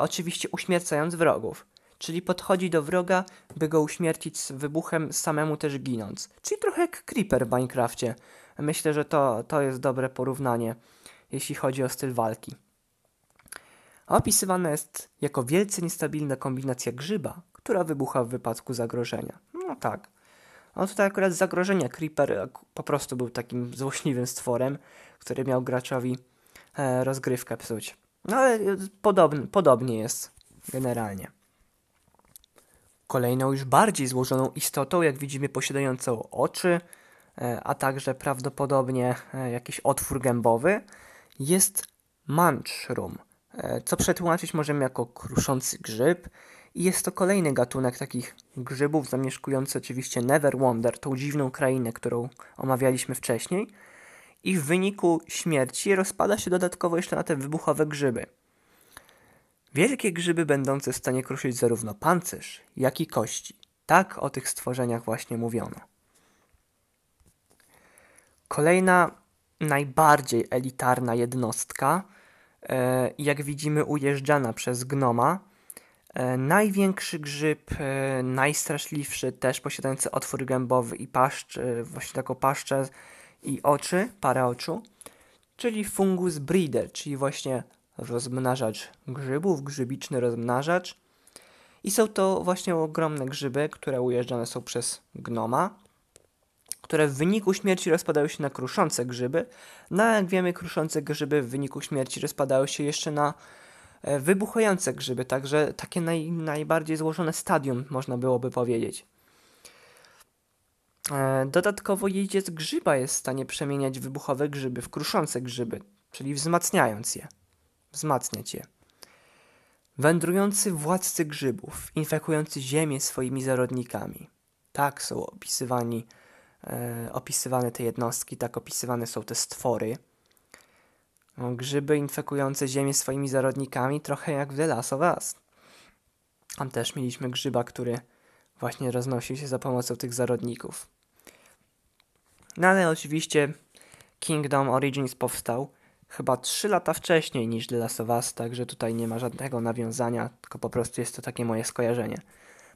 Oczywiście uśmiercając wrogów czyli podchodzi do wroga, by go uśmiercić z wybuchem, samemu też ginąc. Czyli trochę jak Creeper w Minecrafcie. Myślę, że to, to jest dobre porównanie, jeśli chodzi o styl walki. Opisywana jest jako wielce niestabilna kombinacja grzyba, która wybucha w wypadku zagrożenia. No tak. No tutaj akurat zagrożenia Creeper po prostu był takim złośliwym stworem, który miał graczowi e, rozgrywkę psuć. No ale podobny, podobnie jest generalnie. Kolejną już bardziej złożoną istotą, jak widzimy, posiadającą oczy, e, a także prawdopodobnie e, jakiś otwór gębowy, jest Munchroom, e, co przetłumaczyć możemy jako kruszący grzyb. I jest to kolejny gatunek takich grzybów, zamieszkujący oczywiście Neverwonder, tą dziwną krainę, którą omawialiśmy wcześniej. I w wyniku śmierci rozpada się dodatkowo jeszcze na te wybuchowe grzyby. Wielkie grzyby będące w stanie kruszyć zarówno pancerz, jak i kości. Tak o tych stworzeniach właśnie mówiono. Kolejna, najbardziej elitarna jednostka, e, jak widzimy ujeżdżana przez gnoma. E, największy grzyb, e, najstraszliwszy, też posiadający otwór gębowy i paszcz, właśnie taką paszczę i oczy, parę oczu, czyli fungus breeder, czyli właśnie rozmnażacz grzybów, grzybiczny rozmnażacz. I są to właśnie ogromne grzyby, które ujeżdżane są przez gnoma, które w wyniku śmierci rozpadają się na kruszące grzyby. No jak wiemy, kruszące grzyby w wyniku śmierci rozpadają się jeszcze na e, wybuchające grzyby, także takie naj, najbardziej złożone stadium, można byłoby powiedzieć. E, dodatkowo jeździec grzyba jest w stanie przemieniać wybuchowe grzyby w kruszące grzyby, czyli wzmacniając je wzmacnia cię. Wędrujący władcy grzybów, infekujący ziemię swoimi zarodnikami. Tak są opisywani, opisywane te jednostki, tak opisywane są te stwory. No, grzyby infekujące ziemię swoimi zarodnikami, trochę jak w The Last of Us. Tam też mieliśmy grzyba, który właśnie roznosił się za pomocą tych zarodników. No ale oczywiście Kingdom Origins powstał chyba 3 lata wcześniej niż The Last of Us, także tutaj nie ma żadnego nawiązania, tylko po prostu jest to takie moje skojarzenie,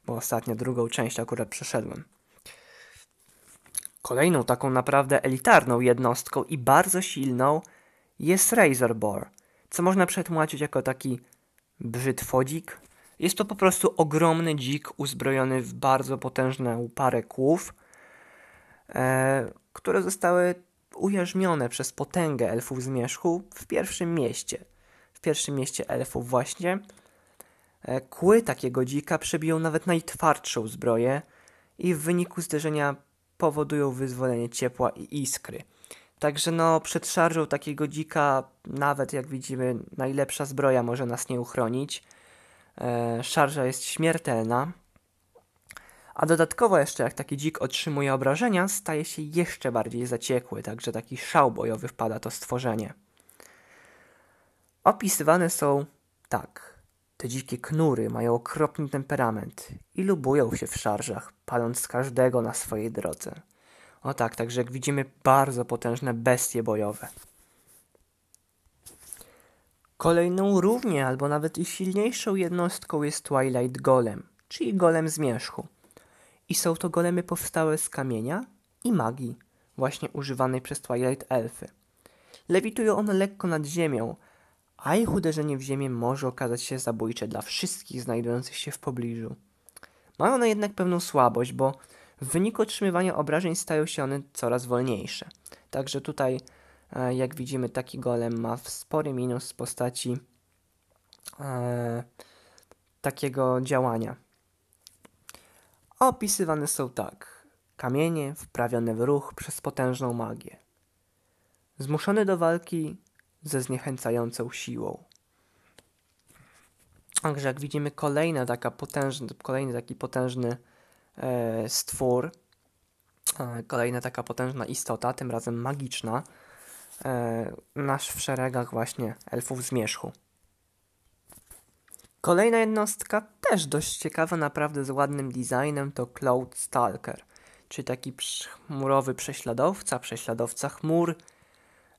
bo ostatnio drugą część akurat przeszedłem. Kolejną taką naprawdę elitarną jednostką i bardzo silną jest Razor Boar, co można przetłumaczyć jako taki brzytwodzik Jest to po prostu ogromny dzik uzbrojony w bardzo potężną parę kłów, e, które zostały ujarzmione przez potęgę elfów zmierzchu w pierwszym mieście. W pierwszym mieście elfów właśnie. E, kły takiego dzika przebiją nawet najtwardszą zbroję i w wyniku zderzenia powodują wyzwolenie ciepła i iskry. Także no, przed szarżą takiego dzika, nawet jak widzimy, najlepsza zbroja może nas nie uchronić. E, szarża jest śmiertelna. A dodatkowo jeszcze, jak taki dzik otrzymuje obrażenia, staje się jeszcze bardziej zaciekły, także taki szał bojowy wpada to stworzenie. Opisywane są tak. Te dzikie knury mają okropny temperament i lubują się w szarżach, paląc każdego na swojej drodze. O tak, także jak widzimy, bardzo potężne bestie bojowe. Kolejną równie albo nawet i silniejszą jednostką jest Twilight Golem, czyli golem zmierzchu. I są to golemy powstałe z kamienia i magii, właśnie używanej przez Twilight Elfy. Lewitują one lekko nad ziemią, a ich uderzenie w ziemię może okazać się zabójcze dla wszystkich znajdujących się w pobliżu. Mają one jednak pewną słabość, bo w wyniku otrzymywania obrażeń stają się one coraz wolniejsze. Także tutaj, e, jak widzimy, taki golem ma spory minus w postaci e, takiego działania. Opisywane są tak. Kamienie wprawione w ruch przez potężną magię. Zmuszony do walki ze zniechęcającą siłą. Także jak widzimy, kolejna taka potężny, kolejny taki potężny e, stwór, e, kolejna taka potężna istota, tym razem magiczna, e, nasz w szeregach właśnie elfów zmierzchu. Kolejna jednostka, też dość ciekawa, naprawdę z ładnym designem, to Cloud Stalker, czyli taki chmurowy prześladowca, prześladowca chmur.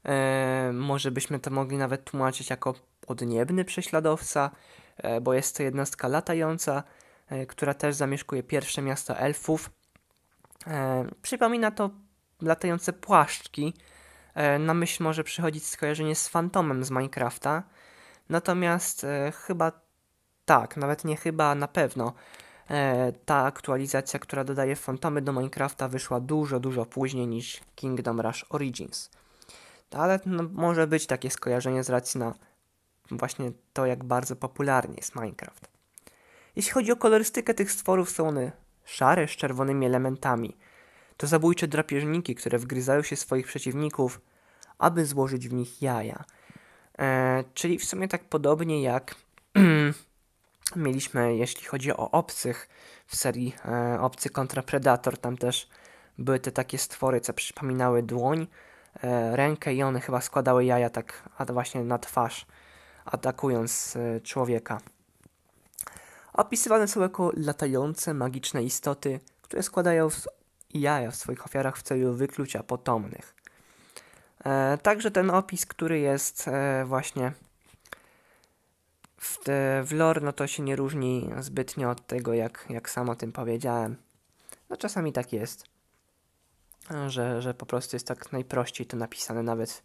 E, może byśmy to mogli nawet tłumaczyć jako podniebny prześladowca, e, bo jest to jednostka latająca, e, która też zamieszkuje pierwsze miasto elfów. E, przypomina to latające płaszczki. E, na myśl może przychodzić skojarzenie z Fantomem z Minecrafta. Natomiast e, chyba tak, nawet nie chyba, na pewno. Ta aktualizacja, która dodaje fantomy do Minecrafta, wyszła dużo, dużo później niż Kingdom Rush Origins. Ale no, może być takie skojarzenie z racji na właśnie to, jak bardzo popularny jest Minecraft. Jeśli chodzi o kolorystykę tych stworów, są one szare z czerwonymi elementami. To zabójcze drapieżniki, które wgryzają się swoich przeciwników, aby złożyć w nich jaja. E, czyli w sumie tak podobnie jak [CLEARS THROAT] mieliśmy, jeśli chodzi o obcych w serii e, Obcy kontra Predator, tam też były te takie stwory, co przypominały dłoń, rękę i one chyba składały jaja tak a właśnie na twarz, atakując e, człowieka. Opisywane są jako latające, magiczne istoty, które składają jaja w swoich ofiarach w celu wyklucia potomnych. E, także ten opis, który jest e, właśnie w, te, lore, no to się nie różni zbytnio od tego, jak, jak sam o tym powiedziałem. No czasami tak jest, że, że po prostu jest tak najprościej to napisane, nawet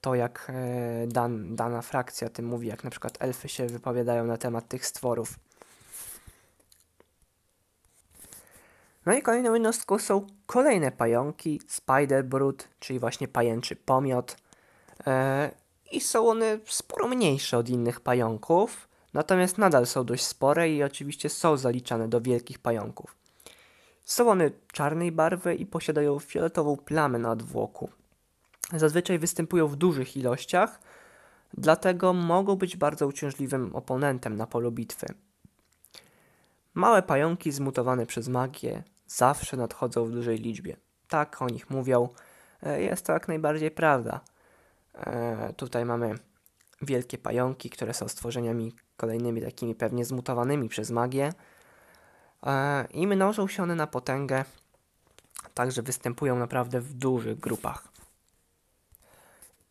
to, jak e, dan, dana frakcja tym mówi, jak na przykład elfy się wypowiadają na temat tych stworów. No i kolejną jednostką są kolejne pająki, Spider Brood, czyli właśnie pajęczy pomiot. E, I są one sporo mniejsze od innych pająków, natomiast nadal są dość spore i oczywiście są zaliczane do wielkich pająków. Są one czarnej barwy i posiadają fioletową plamę na odwłoku. Zazwyczaj występują w dużych ilościach, dlatego mogą być bardzo uciążliwym oponentem na polu bitwy. Małe pająki zmutowane przez magię zawsze nadchodzą w dużej liczbie. Tak o nich mówią. E, jest to jak najbardziej prawda. E, tutaj mamy wielkie pająki, które są stworzeniami kolejnymi takimi pewnie zmutowanymi przez magię. E, I mnożą się one na potęgę, także występują naprawdę w dużych grupach.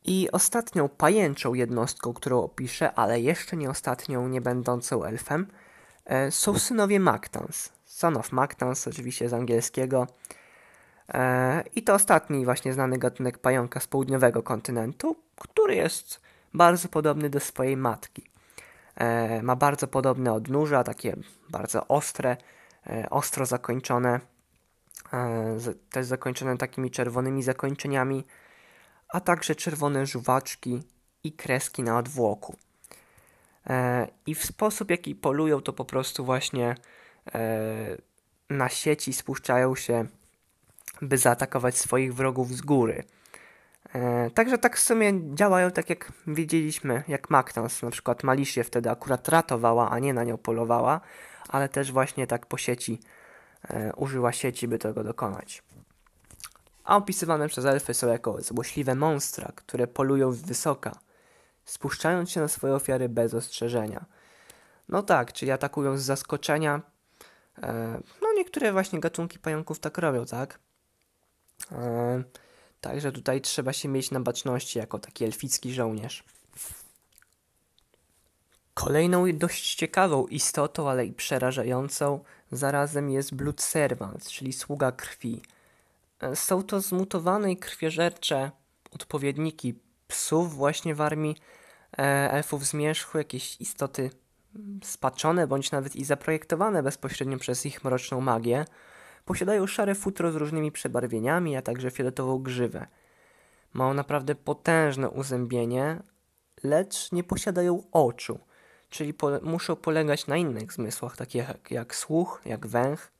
I ostatnią pajęczą jednostką, którą opiszę, ale jeszcze nie ostatnią, nie będącą elfem, są synowie Mactans. Son of Mactans, oczywiście z angielskiego. E, I to ostatni właśnie znany gatunek pająka z południowego kontynentu, który jest bardzo podobny do swojej matki. E, ma bardzo podobne odnóża, takie bardzo ostre, e, ostro zakończone, e, też zakończone takimi czerwonymi zakończeniami, a także czerwone żuwaczki i kreski na odwłoku. E, I w sposób, jaki polują, to po prostu właśnie e, na sieci spuszczają się, by zaatakować swoich wrogów z góry. E, także tak w sumie działają tak jak wiedzieliśmy, jak Magnus, na przykład Malisie wtedy akurat ratowała, a nie na nią polowała, ale też właśnie tak po sieci użyła sieci, by tego dokonać. A opisywane przez elfy są jako złośliwe monstra, które polują z wysoka, spuszczając się na swoje ofiary bez ostrzeżenia. No tak, czyli atakują z zaskoczenia. E, no niektóre właśnie gatunki pająków tak robią, tak? E, także tutaj trzeba się mieć na baczności jako taki elficki żołnierz. Kolejną dość ciekawą istotą, ale i przerażającą zarazem jest Blood Servant, czyli sługa krwi. E, są to zmutowane i krwiożercze odpowiedniki psów właśnie w armii e, elfów zmierzchu, jakieś istoty spaczone bądź nawet i zaprojektowane bezpośrednio przez ich mroczną magię, posiadają szare futro z różnymi przebarwieniami, a także fioletową grzywę. Mają naprawdę potężne uzębienie, lecz nie posiadają oczu, czyli po muszą polegać na innych zmysłach, takich jak, jak słuch, jak węch,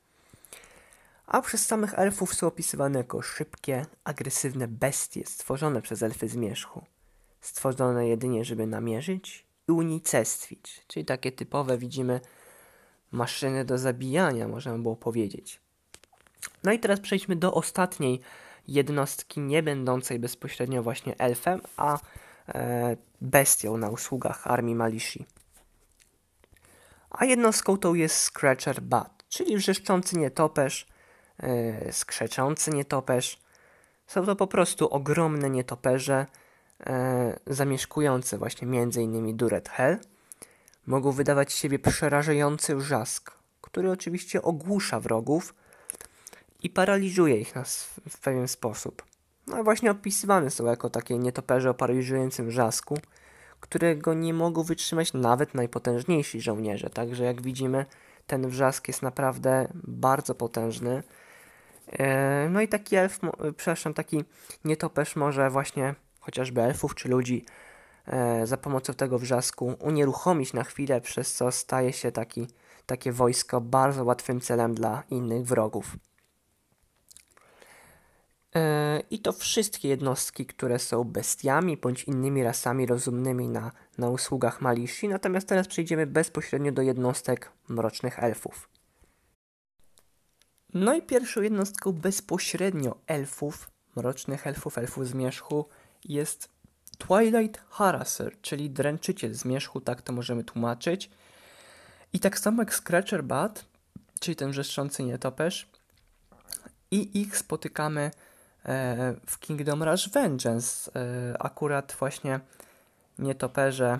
a przez samych elfów są opisywane jako szybkie, agresywne bestie stworzone przez elfy zmierzchu. Stworzone jedynie, żeby namierzyć i unicestwić, czyli takie typowe widzimy maszyny do zabijania, można było powiedzieć. No i teraz przejdźmy do ostatniej jednostki, nie będącej bezpośrednio właśnie elfem, a e, bestią na usługach armii Malishi. A jednostką tą jest Scratcher Bat, czyli wrzeszczący nietoperz, E, skrzeczący nietoperz. Są to po prostu ogromne nietoperze e, zamieszkujące właśnie innymi Duret Hell. Mogą wydawać z siebie przerażający wrzask, który oczywiście ogłusza wrogów i paraliżuje ich w pewien sposób. No właśnie opisywane są jako takie nietoperze o paraliżującym wrzasku, którego nie mogą wytrzymać nawet najpotężniejsi żołnierze. Także jak widzimy, ten wrzask jest naprawdę bardzo potężny. E, no i taki elf, przepraszam, taki nietoperz może właśnie chociażby elfów czy ludzi e, za pomocą tego wrzasku unieruchomić na chwilę, przez co staje się taki, takie wojsko bardzo łatwym celem dla innych wrogów. E, I to wszystkie jednostki, które są bestiami bądź innymi rasami rozumnymi na, na usługach Malishi. Natomiast teraz przejdziemy bezpośrednio do jednostek mrocznych elfów. No i pierwszą jednostką bezpośrednio elfów, mrocznych elfów, elfów zmierzchu jest Twilight Harasser, czyli dręczyciel zmierzchu, tak to możemy tłumaczyć. I tak samo jak Scratcher Bat, czyli ten wrzeszczący nietoperz, i ich spotykamy w Kingdom Rush Vengeance. E, akurat właśnie nietoperze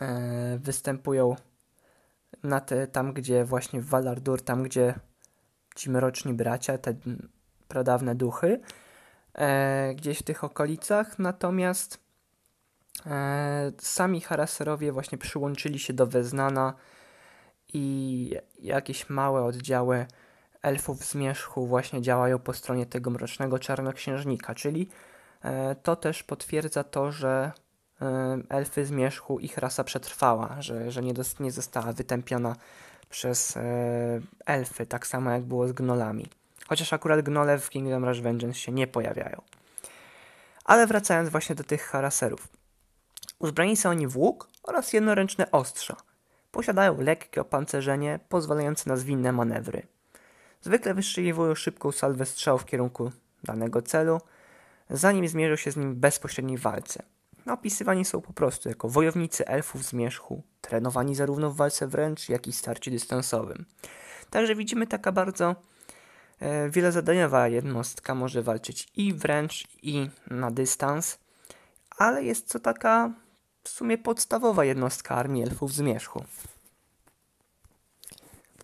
e, występują na te, tam gdzie właśnie w Valardur, tam gdzie ci mroczni bracia, te pradawne duchy, e, gdzieś w tych okolicach, natomiast e, sami Haraserowie właśnie przyłączyli się do Weznana i jakieś małe oddziały elfów zmierzchu właśnie działają po stronie tego mrocznego czarnoksiężnika, czyli e, to też potwierdza to, że elfy zmierzchu, ich rasa przetrwała, że, że nie, nie została wytępiona przez e, elfy, tak samo jak było z gnolami. Chociaż akurat gnole w Kingdom Rush Vengeance się nie pojawiają. Ale wracając właśnie do tych haraserów. Uzbrani są oni w łuk oraz jednoręczne ostrza. Posiadają lekkie opancerzenie pozwalające na zwinne manewry. Zwykle wystrzeliwują szybką salwę strzał w kierunku danego celu, zanim zmierzą się z nim w bezpośredniej walce opisywani są po prostu jako wojownicy elfów zmierzchu, trenowani zarówno w walce wręcz, jak i starciu dystansowym. Także widzimy taka bardzo e, wielozadaniowa jednostka, może walczyć i wręcz, i na dystans, ale jest to taka w sumie podstawowa jednostka armii elfów zmierzchu.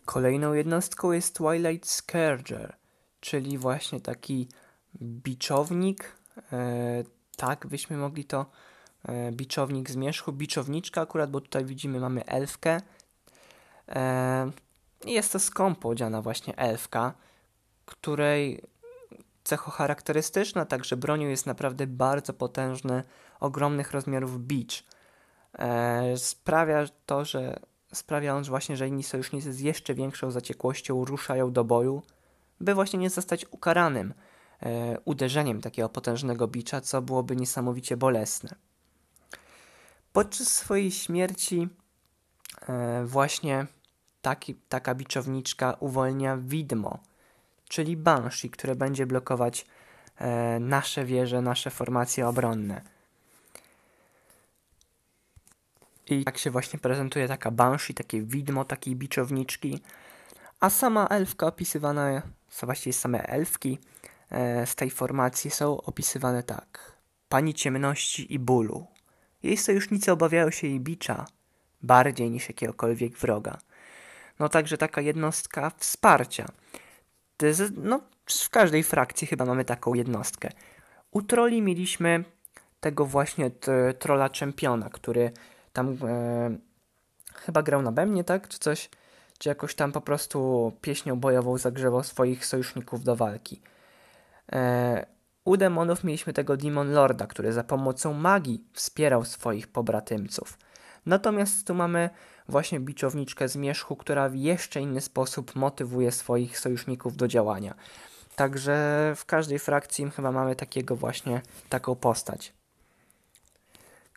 Kolejną jednostką jest Twilight Scourger, czyli właśnie taki biczownik, e, tak byśmy mogli to e, biczownik zmierzchu, biczowniczka akurat, bo tutaj widzimy mamy elfkę. E, jest to skąpo odziana właśnie elfka, której cecho charakterystyczna, także bronią jest naprawdę bardzo potężny, ogromnych rozmiarów bicz. E, sprawia to, że sprawia on że właśnie, że inni sojusznicy z jeszcze większą zaciekłością ruszają do boju, by właśnie nie zostać ukaranym e, uderzeniem takiego potężnego bicza, co byłoby niesamowicie bolesne. Podczas swojej śmierci e, właśnie taki, taka biczowniczka uwolnia widmo, czyli Banshee, które będzie blokować e, nasze wieże, nasze formacje obronne. I tak się właśnie prezentuje taka Banshee, takie widmo takiej biczowniczki. A sama elfka opisywana, właściwie same elfki e, z tej formacji są opisywane tak. Pani ciemności i bólu. Jej sojusznicy obawiają się jej bicza bardziej niż jakiegokolwiek wroga. No także taka jednostka wsparcia. No, w każdej frakcji chyba mamy taką jednostkę. U troli mieliśmy tego właśnie trolla czempiona, który tam e, chyba grał na bębnie, tak? Czy coś? Czy jakoś tam po prostu pieśnią bojową zagrzewał swoich sojuszników do walki. E, u demonów mieliśmy tego Demon Lorda, który za pomocą magii wspierał swoich pobratymców. Natomiast tu mamy właśnie biczowniczkę zmierzchu, która w jeszcze inny sposób motywuje swoich sojuszników do działania. Także w każdej frakcji chyba mamy takiego właśnie, taką postać.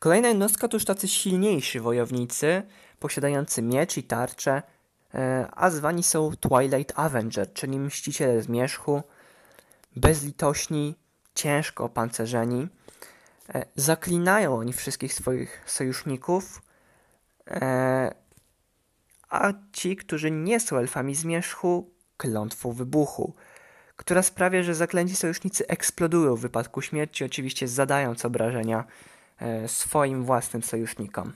Kolejna jednostka to już tacy silniejsi wojownicy, posiadający miecz i tarczę, e, a zwani są Twilight Avenger, czyli mściciele zmierzchu, bezlitośni, ciężko opancerzeni. E, zaklinają oni wszystkich swoich sojuszników, e, a ci, którzy nie są elfami zmierzchu, klątwą wybuchu, która sprawia, że zaklęci sojusznicy eksplodują w wypadku śmierci, oczywiście zadając obrażenia swoim własnym sojusznikom.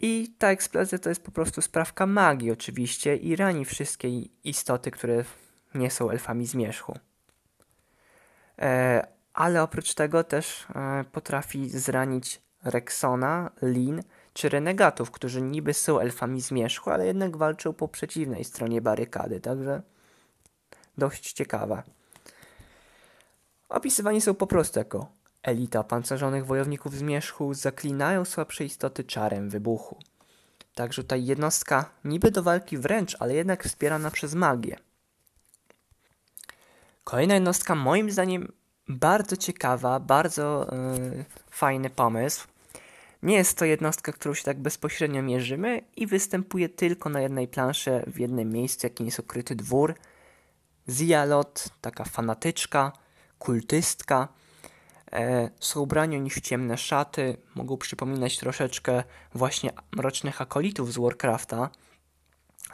I ta eksplozja to jest po prostu sprawka magii oczywiście i rani wszystkie istoty, które nie są elfami zmierzchu. E, ale oprócz tego też e, potrafi zranić Rexona, Lin czy renegatów, którzy niby są elfami zmierzchu, ale jednak walczą po przeciwnej stronie barykady, także dość ciekawe. Opisywani są po prostu jako Elita pancerzonych wojowników zmierzchu zaklinają słabsze istoty czarem wybuchu. Także tutaj jednostka niby do walki wręcz, ale jednak wspierana przez magię. Kolejna jednostka moim zdaniem bardzo ciekawa, bardzo yy, fajny pomysł. Nie jest to jednostka, którą się tak bezpośrednio mierzymy i występuje tylko na jednej planszy w jednym miejscu, jakim jest ukryty dwór. Zialot, taka fanatyczka, kultystka, są ubrani oni w ciemne szaty, mogą przypominać troszeczkę właśnie mrocznych akolitów z Warcrafta.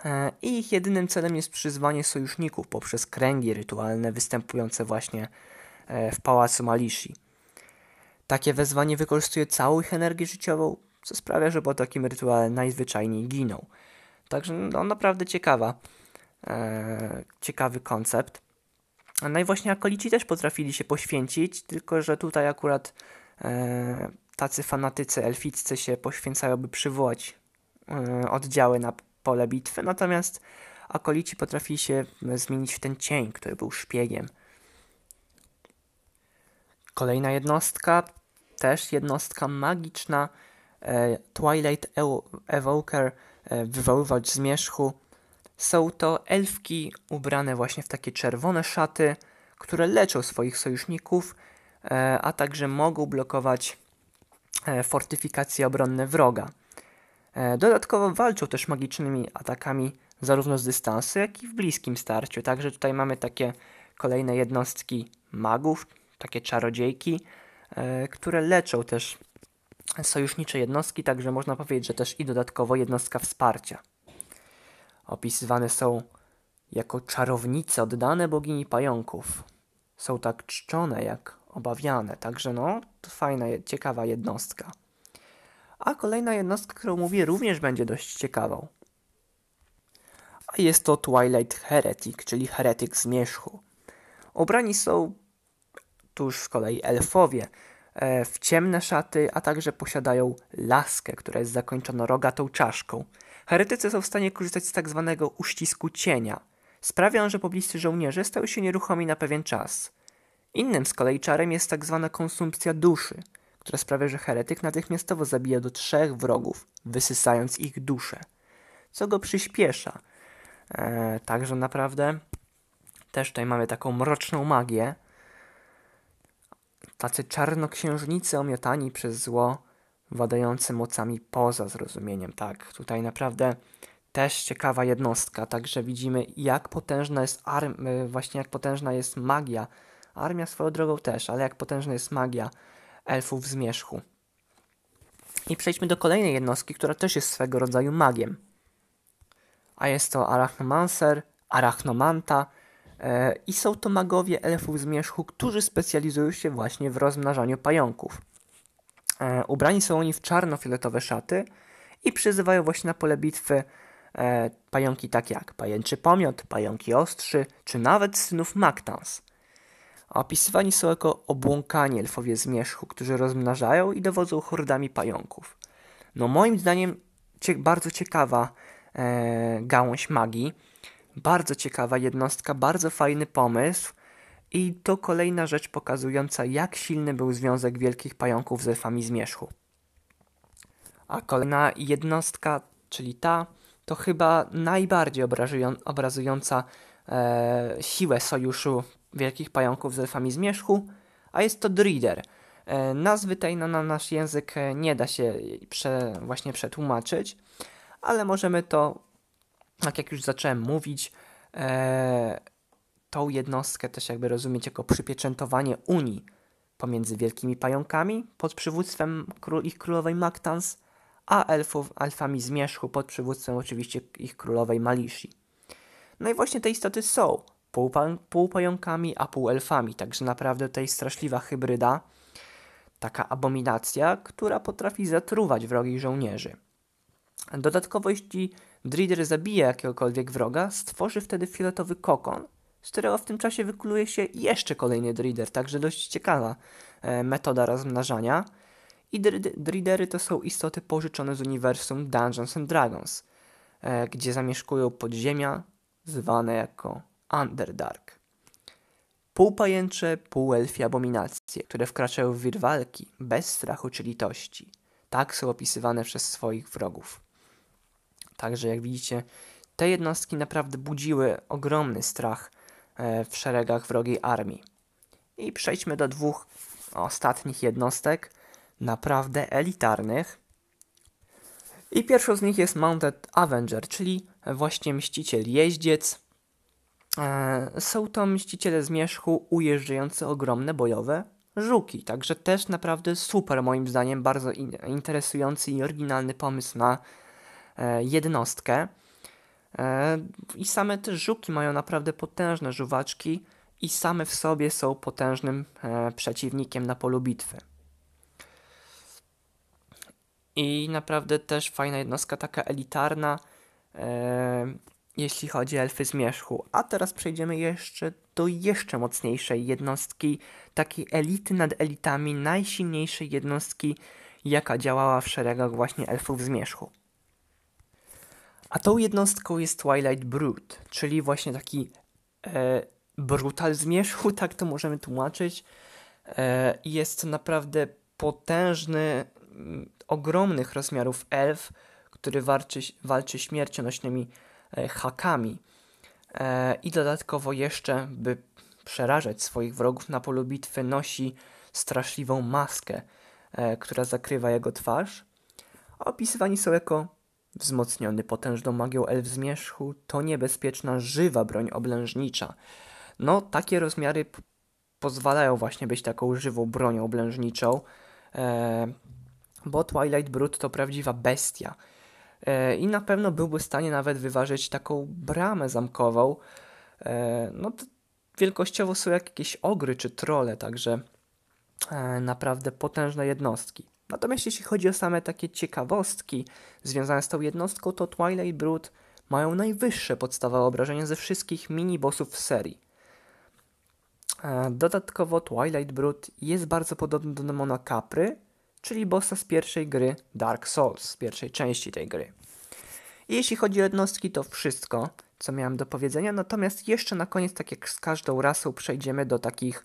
E, I ich jedynym celem jest przyzwanie sojuszników poprzez kręgi rytualne występujące właśnie e, w pałacu Malishi. Takie wezwanie wykorzystuje całą ich energię życiową, co sprawia, że po takim rytuale najzwyczajniej giną. Także no, naprawdę ciekawa, ciekawy koncept. No i właśnie akolici też potrafili się poświęcić, tylko że tutaj akurat e, tacy fanatycy elficcy się poświęcają, by przywołać e, oddziały na pole bitwy, natomiast akolici potrafili się zmienić w ten cień, który był szpiegiem. Kolejna jednostka, też jednostka magiczna, e, Twilight Evoker, e, wywoływacz zmierzchu, są to elfki ubrane właśnie w takie czerwone szaty, które leczą swoich sojuszników, e, a także mogą blokować e, fortyfikacje obronne wroga. E, dodatkowo walczą też magicznymi atakami zarówno z dystansu, jak i w bliskim starciu. Także tutaj mamy takie kolejne jednostki magów, takie czarodziejki, które leczą też sojusznicze jednostki, także można powiedzieć, że też i dodatkowo jednostka wsparcia opisywane są jako czarownice oddane bogini pająków. Są tak czczone jak obawiane, także no, to fajna, ciekawa jednostka. A kolejna jednostka, którą mówię, również będzie dość ciekawą. A jest to Twilight Heretic, czyli heretyk zmierzchu. Ubrani są tuż z kolei elfowie w ciemne szaty, a także posiadają laskę, która jest zakończona rogatą czaszką. Heretycy są w stanie korzystać z tak zwanego uścisku cienia. Sprawia on, że pobliscy żołnierze stają się nieruchomi na pewien czas. Innym z kolei czarem jest tak zwana konsumpcja duszy, która sprawia, że heretyk natychmiastowo zabija do trzech wrogów, wysysając ich duszę, co go przyspiesza. Eee, także naprawdę też tutaj mamy taką mroczną magię. Tacy czarnoksiężnicy omiotani przez zło, władający mocami poza zrozumieniem. Tak, tutaj naprawdę też ciekawa jednostka, także widzimy jak potężna jest arm, y, właśnie jak potężna jest magia. Armia swoją drogą też, ale jak potężna jest magia elfów z Mierzchu. I przejdźmy do kolejnej jednostki, która też jest swego rodzaju magiem. A jest to Arachnomancer, Arachnomanta e, i są to magowie elfów z Mierzchu, którzy specjalizują się właśnie w rozmnażaniu pająków. E, ubrani są oni w czarno-fioletowe szaty i przyzywają właśnie na pole bitwy e, pająki takie jak pajęczy pomiot, pająki ostrzy, czy nawet synów Maktans. Opisywani są jako obłąkani elfowie zmierzchu, którzy rozmnażają i dowodzą hordami pająków. No moim zdaniem bardzo ciekawa e, gałąź magii, bardzo ciekawa jednostka, bardzo fajny pomysł i to kolejna rzecz pokazująca jak silny był związek wielkich pająków z elfami zmierzchu. A kolejna jednostka, czyli ta, to chyba najbardziej obrazująca e, siłę sojuszu wielkich pająków z elfami zmierzchu, a jest to Drider. E, nazwy tej na, na nasz język e, nie da się prze, właśnie przetłumaczyć, ale możemy to, tak jak już zacząłem mówić, e, tą jednostkę też jakby rozumieć jako przypieczętowanie Unii pomiędzy wielkimi pająkami pod przywództwem ich królowej Maktans, a elfów, elfami zmierzchu pod przywództwem oczywiście ich królowej Malishi. No i właśnie te istoty są półpająkami, a półelfami, także naprawdę tutaj straszliwa hybryda, taka abominacja, która potrafi zatruwać wrogich żołnierzy. Dodatkowo, jeśli Drider zabije jakiegokolwiek wroga, stworzy wtedy fioletowy kokon, z którego w tym czasie wykuluje się jeszcze kolejny Drider, także dość ciekawa e, metoda rozmnażania. I Dridery to są istoty pożyczone z uniwersum Dungeons and Dragons, e, gdzie zamieszkują podziemia, zwane jako Underdark. Półpajęcze, półelfie abominacje, które wkraczają w wir walki, bez strachu czy litości. Tak są opisywane przez swoich wrogów. Także jak widzicie, te jednostki naprawdę budziły ogromny strach e, w szeregach wrogiej armii. I przejdźmy do dwóch ostatnich jednostek, naprawdę elitarnych. I pierwszą z nich jest Mounted Avenger, czyli właśnie mściciel jeździec, E, są to mściciele zmierzchu ujeżdżające ogromne bojowe żuki, także też naprawdę super moim zdaniem, bardzo interesujący i oryginalny pomysł na jednostkę. E, I same te żuki mają naprawdę potężne żuwaczki i same w sobie są potężnym przeciwnikiem na polu bitwy. I naprawdę też fajna jednostka, taka elitarna, jeśli chodzi o elfy zmierzchu. A teraz przejdziemy jeszcze do jeszcze mocniejszej jednostki, takiej elity nad elitami, najsilniejszej jednostki, jaka działała w szeregach właśnie elfów zmierzchu. A tą jednostką jest Twilight Brute, czyli właśnie taki e, brutal [LAUGHS] zmierzchu, tak to możemy tłumaczyć. E, jest naprawdę potężny, m, ogromnych rozmiarów elf, który walczy, walczy śmiercionośnymi E, hakami. E, I dodatkowo jeszcze, by przerażać swoich wrogów na polu bitwy, nosi straszliwą maskę, e, która zakrywa jego twarz. Opisywani są jako wzmocniony potężną magią elf zmierzchu, to niebezpieczna, żywa broń oblężnicza. No, takie rozmiary pozwalają właśnie być taką żywą bronią oblężniczą, bo Twilight Brute to prawdziwa bestia. E, i na pewno byłby w stanie nawet wyważyć taką bramę zamkową. E, no wielkościowo są jak jakieś ogry czy trole, także e, naprawdę potężne jednostki. Natomiast jeśli chodzi o same takie ciekawostki związane z tą jednostką, to Twilight Brood mają najwyższe podstawowe obrażenia ze wszystkich mini-bossów w serii. E, dodatkowo Twilight Brood jest bardzo podobny do Demona Capry, czyli bossa z pierwszej gry Dark Souls, z pierwszej części tej gry. I jeśli chodzi o jednostki, to wszystko, co miałem do powiedzenia. Natomiast jeszcze na koniec, tak jak z każdą rasą, przejdziemy do takich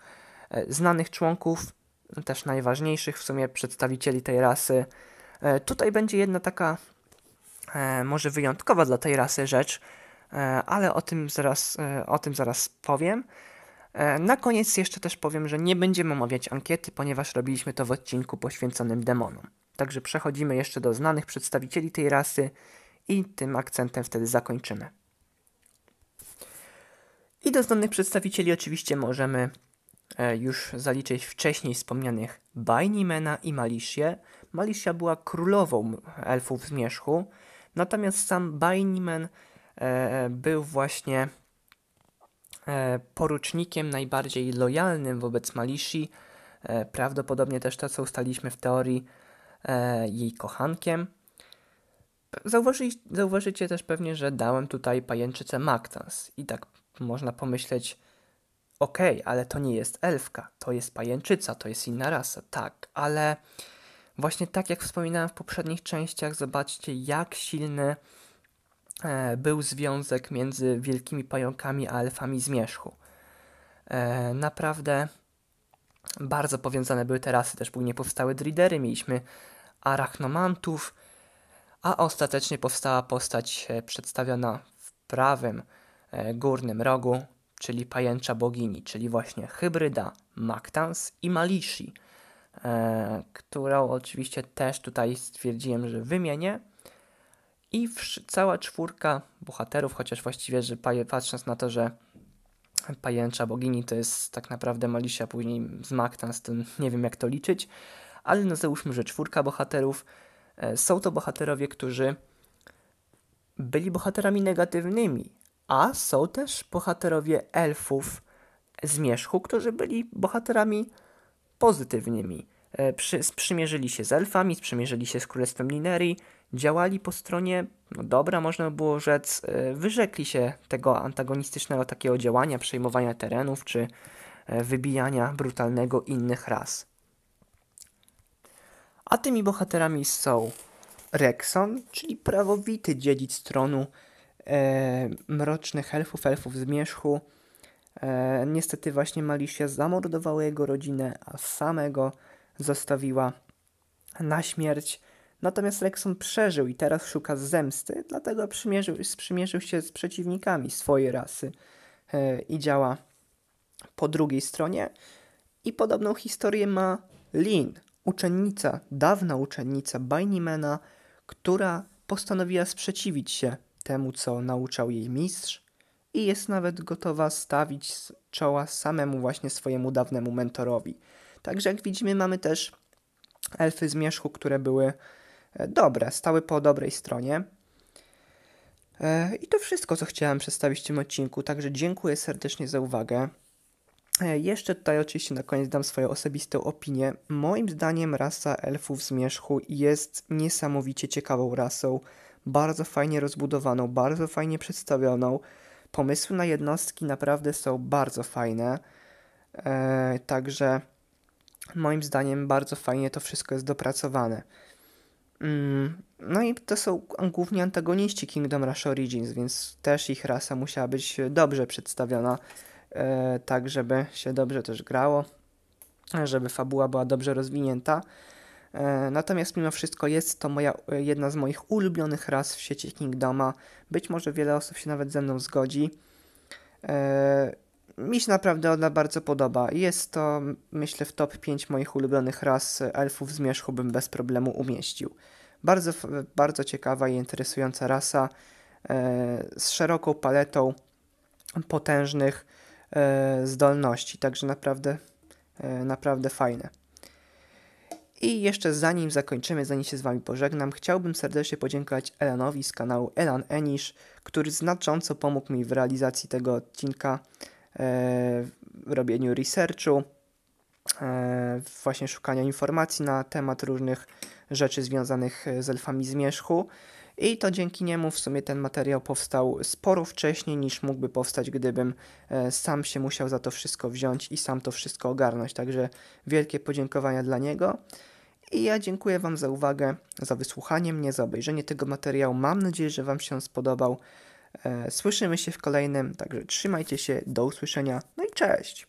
e, znanych członków, też najważniejszych w sumie przedstawicieli tej rasy. E, tutaj będzie jedna taka, e, może wyjątkowa dla tej rasy rzecz, e, ale o tym zaraz, o tym zaraz powiem. Na koniec jeszcze też powiem, że nie będziemy omawiać ankiety, ponieważ robiliśmy to w odcinku poświęconym demonom. Także przechodzimy jeszcze do znanych przedstawicieli tej rasy i tym akcentem wtedy zakończymy. I do znanych przedstawicieli oczywiście możemy już zaliczyć wcześniej wspomnianych Bainimena i Malisię. Malisia była królową elfów zmierzchu, natomiast sam Bainimen e, był właśnie e, porucznikiem najbardziej lojalnym wobec Malishi, e, prawdopodobnie też to, co ustaliśmy w teorii, e, jej kochankiem. Zauważy, zauważycie też pewnie, że dałem tutaj pajęczycę Maktans i tak można pomyśleć, okej, ale to nie jest elfka, to jest pajęczyca, to jest inna rasa, tak, ale właśnie tak jak wspominałem w poprzednich częściach, zobaczcie jak silny e, był związek między wielkimi pająkami a elfami zmierzchu. E, naprawdę bardzo powiązane były te rasy, też później powstały dridery, mieliśmy arachnomantów, a ostatecznie powstała postać e, przedstawiona w prawym e, górnym rogu, czyli pajęcza bogini, czyli właśnie hybryda Maktans i Malishi, e, którą oczywiście też tutaj stwierdziłem, że wymienię. I cała czwórka bohaterów, chociaż właściwie, że patrząc na to, że pajęcza bogini to jest tak naprawdę Malisia, później z Maktans, to nie wiem jak to liczyć, ale no załóżmy, że czwórka bohaterów E, Są to bohaterowie, którzy byli bohaterami negatywnymi, a są też bohaterowie elfów zmierzchu, którzy byli bohaterami pozytywnymi. E, Przy, sprzymierzyli się z elfami, sprzymierzyli się z królestwem Linerii, działali po stronie no dobra, można by było rzec, e, wyrzekli się tego antagonistycznego takiego działania, przejmowania terenów czy e, wybijania brutalnego innych ras. A tymi bohaterami są Rexon, czyli prawowity dziedzic tronu e, mrocznych elfów, elfów zmierzchu. E, niestety właśnie Malicia zamordowała jego rodzinę, a samego zostawiła na śmierć. Natomiast Rexon przeżył i teraz szuka zemsty, dlatego przymierzył, sprzymierzył się z przeciwnikami swojej rasy e, i działa po drugiej stronie. I podobną historię ma Lin, uczennica, dawna uczennica Bainimena, która postanowiła sprzeciwić się temu, co nauczał jej mistrz i jest nawet gotowa stawić z czoła samemu właśnie swojemu dawnemu mentorowi. Także jak widzimy mamy też elfy zmierzchu, które były e, dobre, stały po dobrej stronie. E, I to wszystko, co chciałem przedstawić w tym odcinku, także dziękuję serdecznie za uwagę. E, Jeszcze tutaj oczywiście na koniec dam swoją osobistą opinię. Moim zdaniem rasa elfów zmierzchu jest niesamowicie ciekawą rasą, bardzo fajnie rozbudowaną, bardzo fajnie przedstawioną. Pomysły na jednostki naprawdę są bardzo fajne. E, także moim zdaniem bardzo fajnie to wszystko jest dopracowane. Mm, no i to są głównie antagoniści Kingdom Rush Origins, więc też ich rasa musiała być dobrze przedstawiona e, tak żeby się dobrze też grało, żeby fabuła była dobrze rozwinięta. E, natomiast mimo wszystko jest to moja, e, jedna z moich ulubionych ras w sieci Kingdoma. Być może wiele osób się nawet ze mną zgodzi. E, mi się naprawdę ona bardzo podoba. Jest to, myślę, w top 5 moich ulubionych ras elfów zmierzchu bym bez problemu umieścił. Bardzo, bardzo ciekawa i interesująca rasa z szeroką paletą potężnych zdolności, także naprawdę, naprawdę fajne. I jeszcze zanim zakończymy, zanim się z Wami pożegnam, chciałbym serdecznie podziękować Elanowi z kanału Elan Enish, który znacząco pomógł mi w realizacji tego odcinka, e, w robieniu researchu, e, właśnie szukania informacji na temat różnych rzeczy związanych z elfami zmierzchu. I to dzięki niemu w sumie ten materiał powstał sporo wcześniej niż mógłby powstać, gdybym e, sam się musiał za to wszystko wziąć i sam to wszystko ogarnąć. Także wielkie podziękowania dla niego. I ja dziękuję Wam za uwagę, za wysłuchanie mnie, za obejrzenie tego materiału. Mam nadzieję, że Wam się spodobał. E, Słyszymy się w kolejnym, także trzymajcie się, do usłyszenia, no i cześć!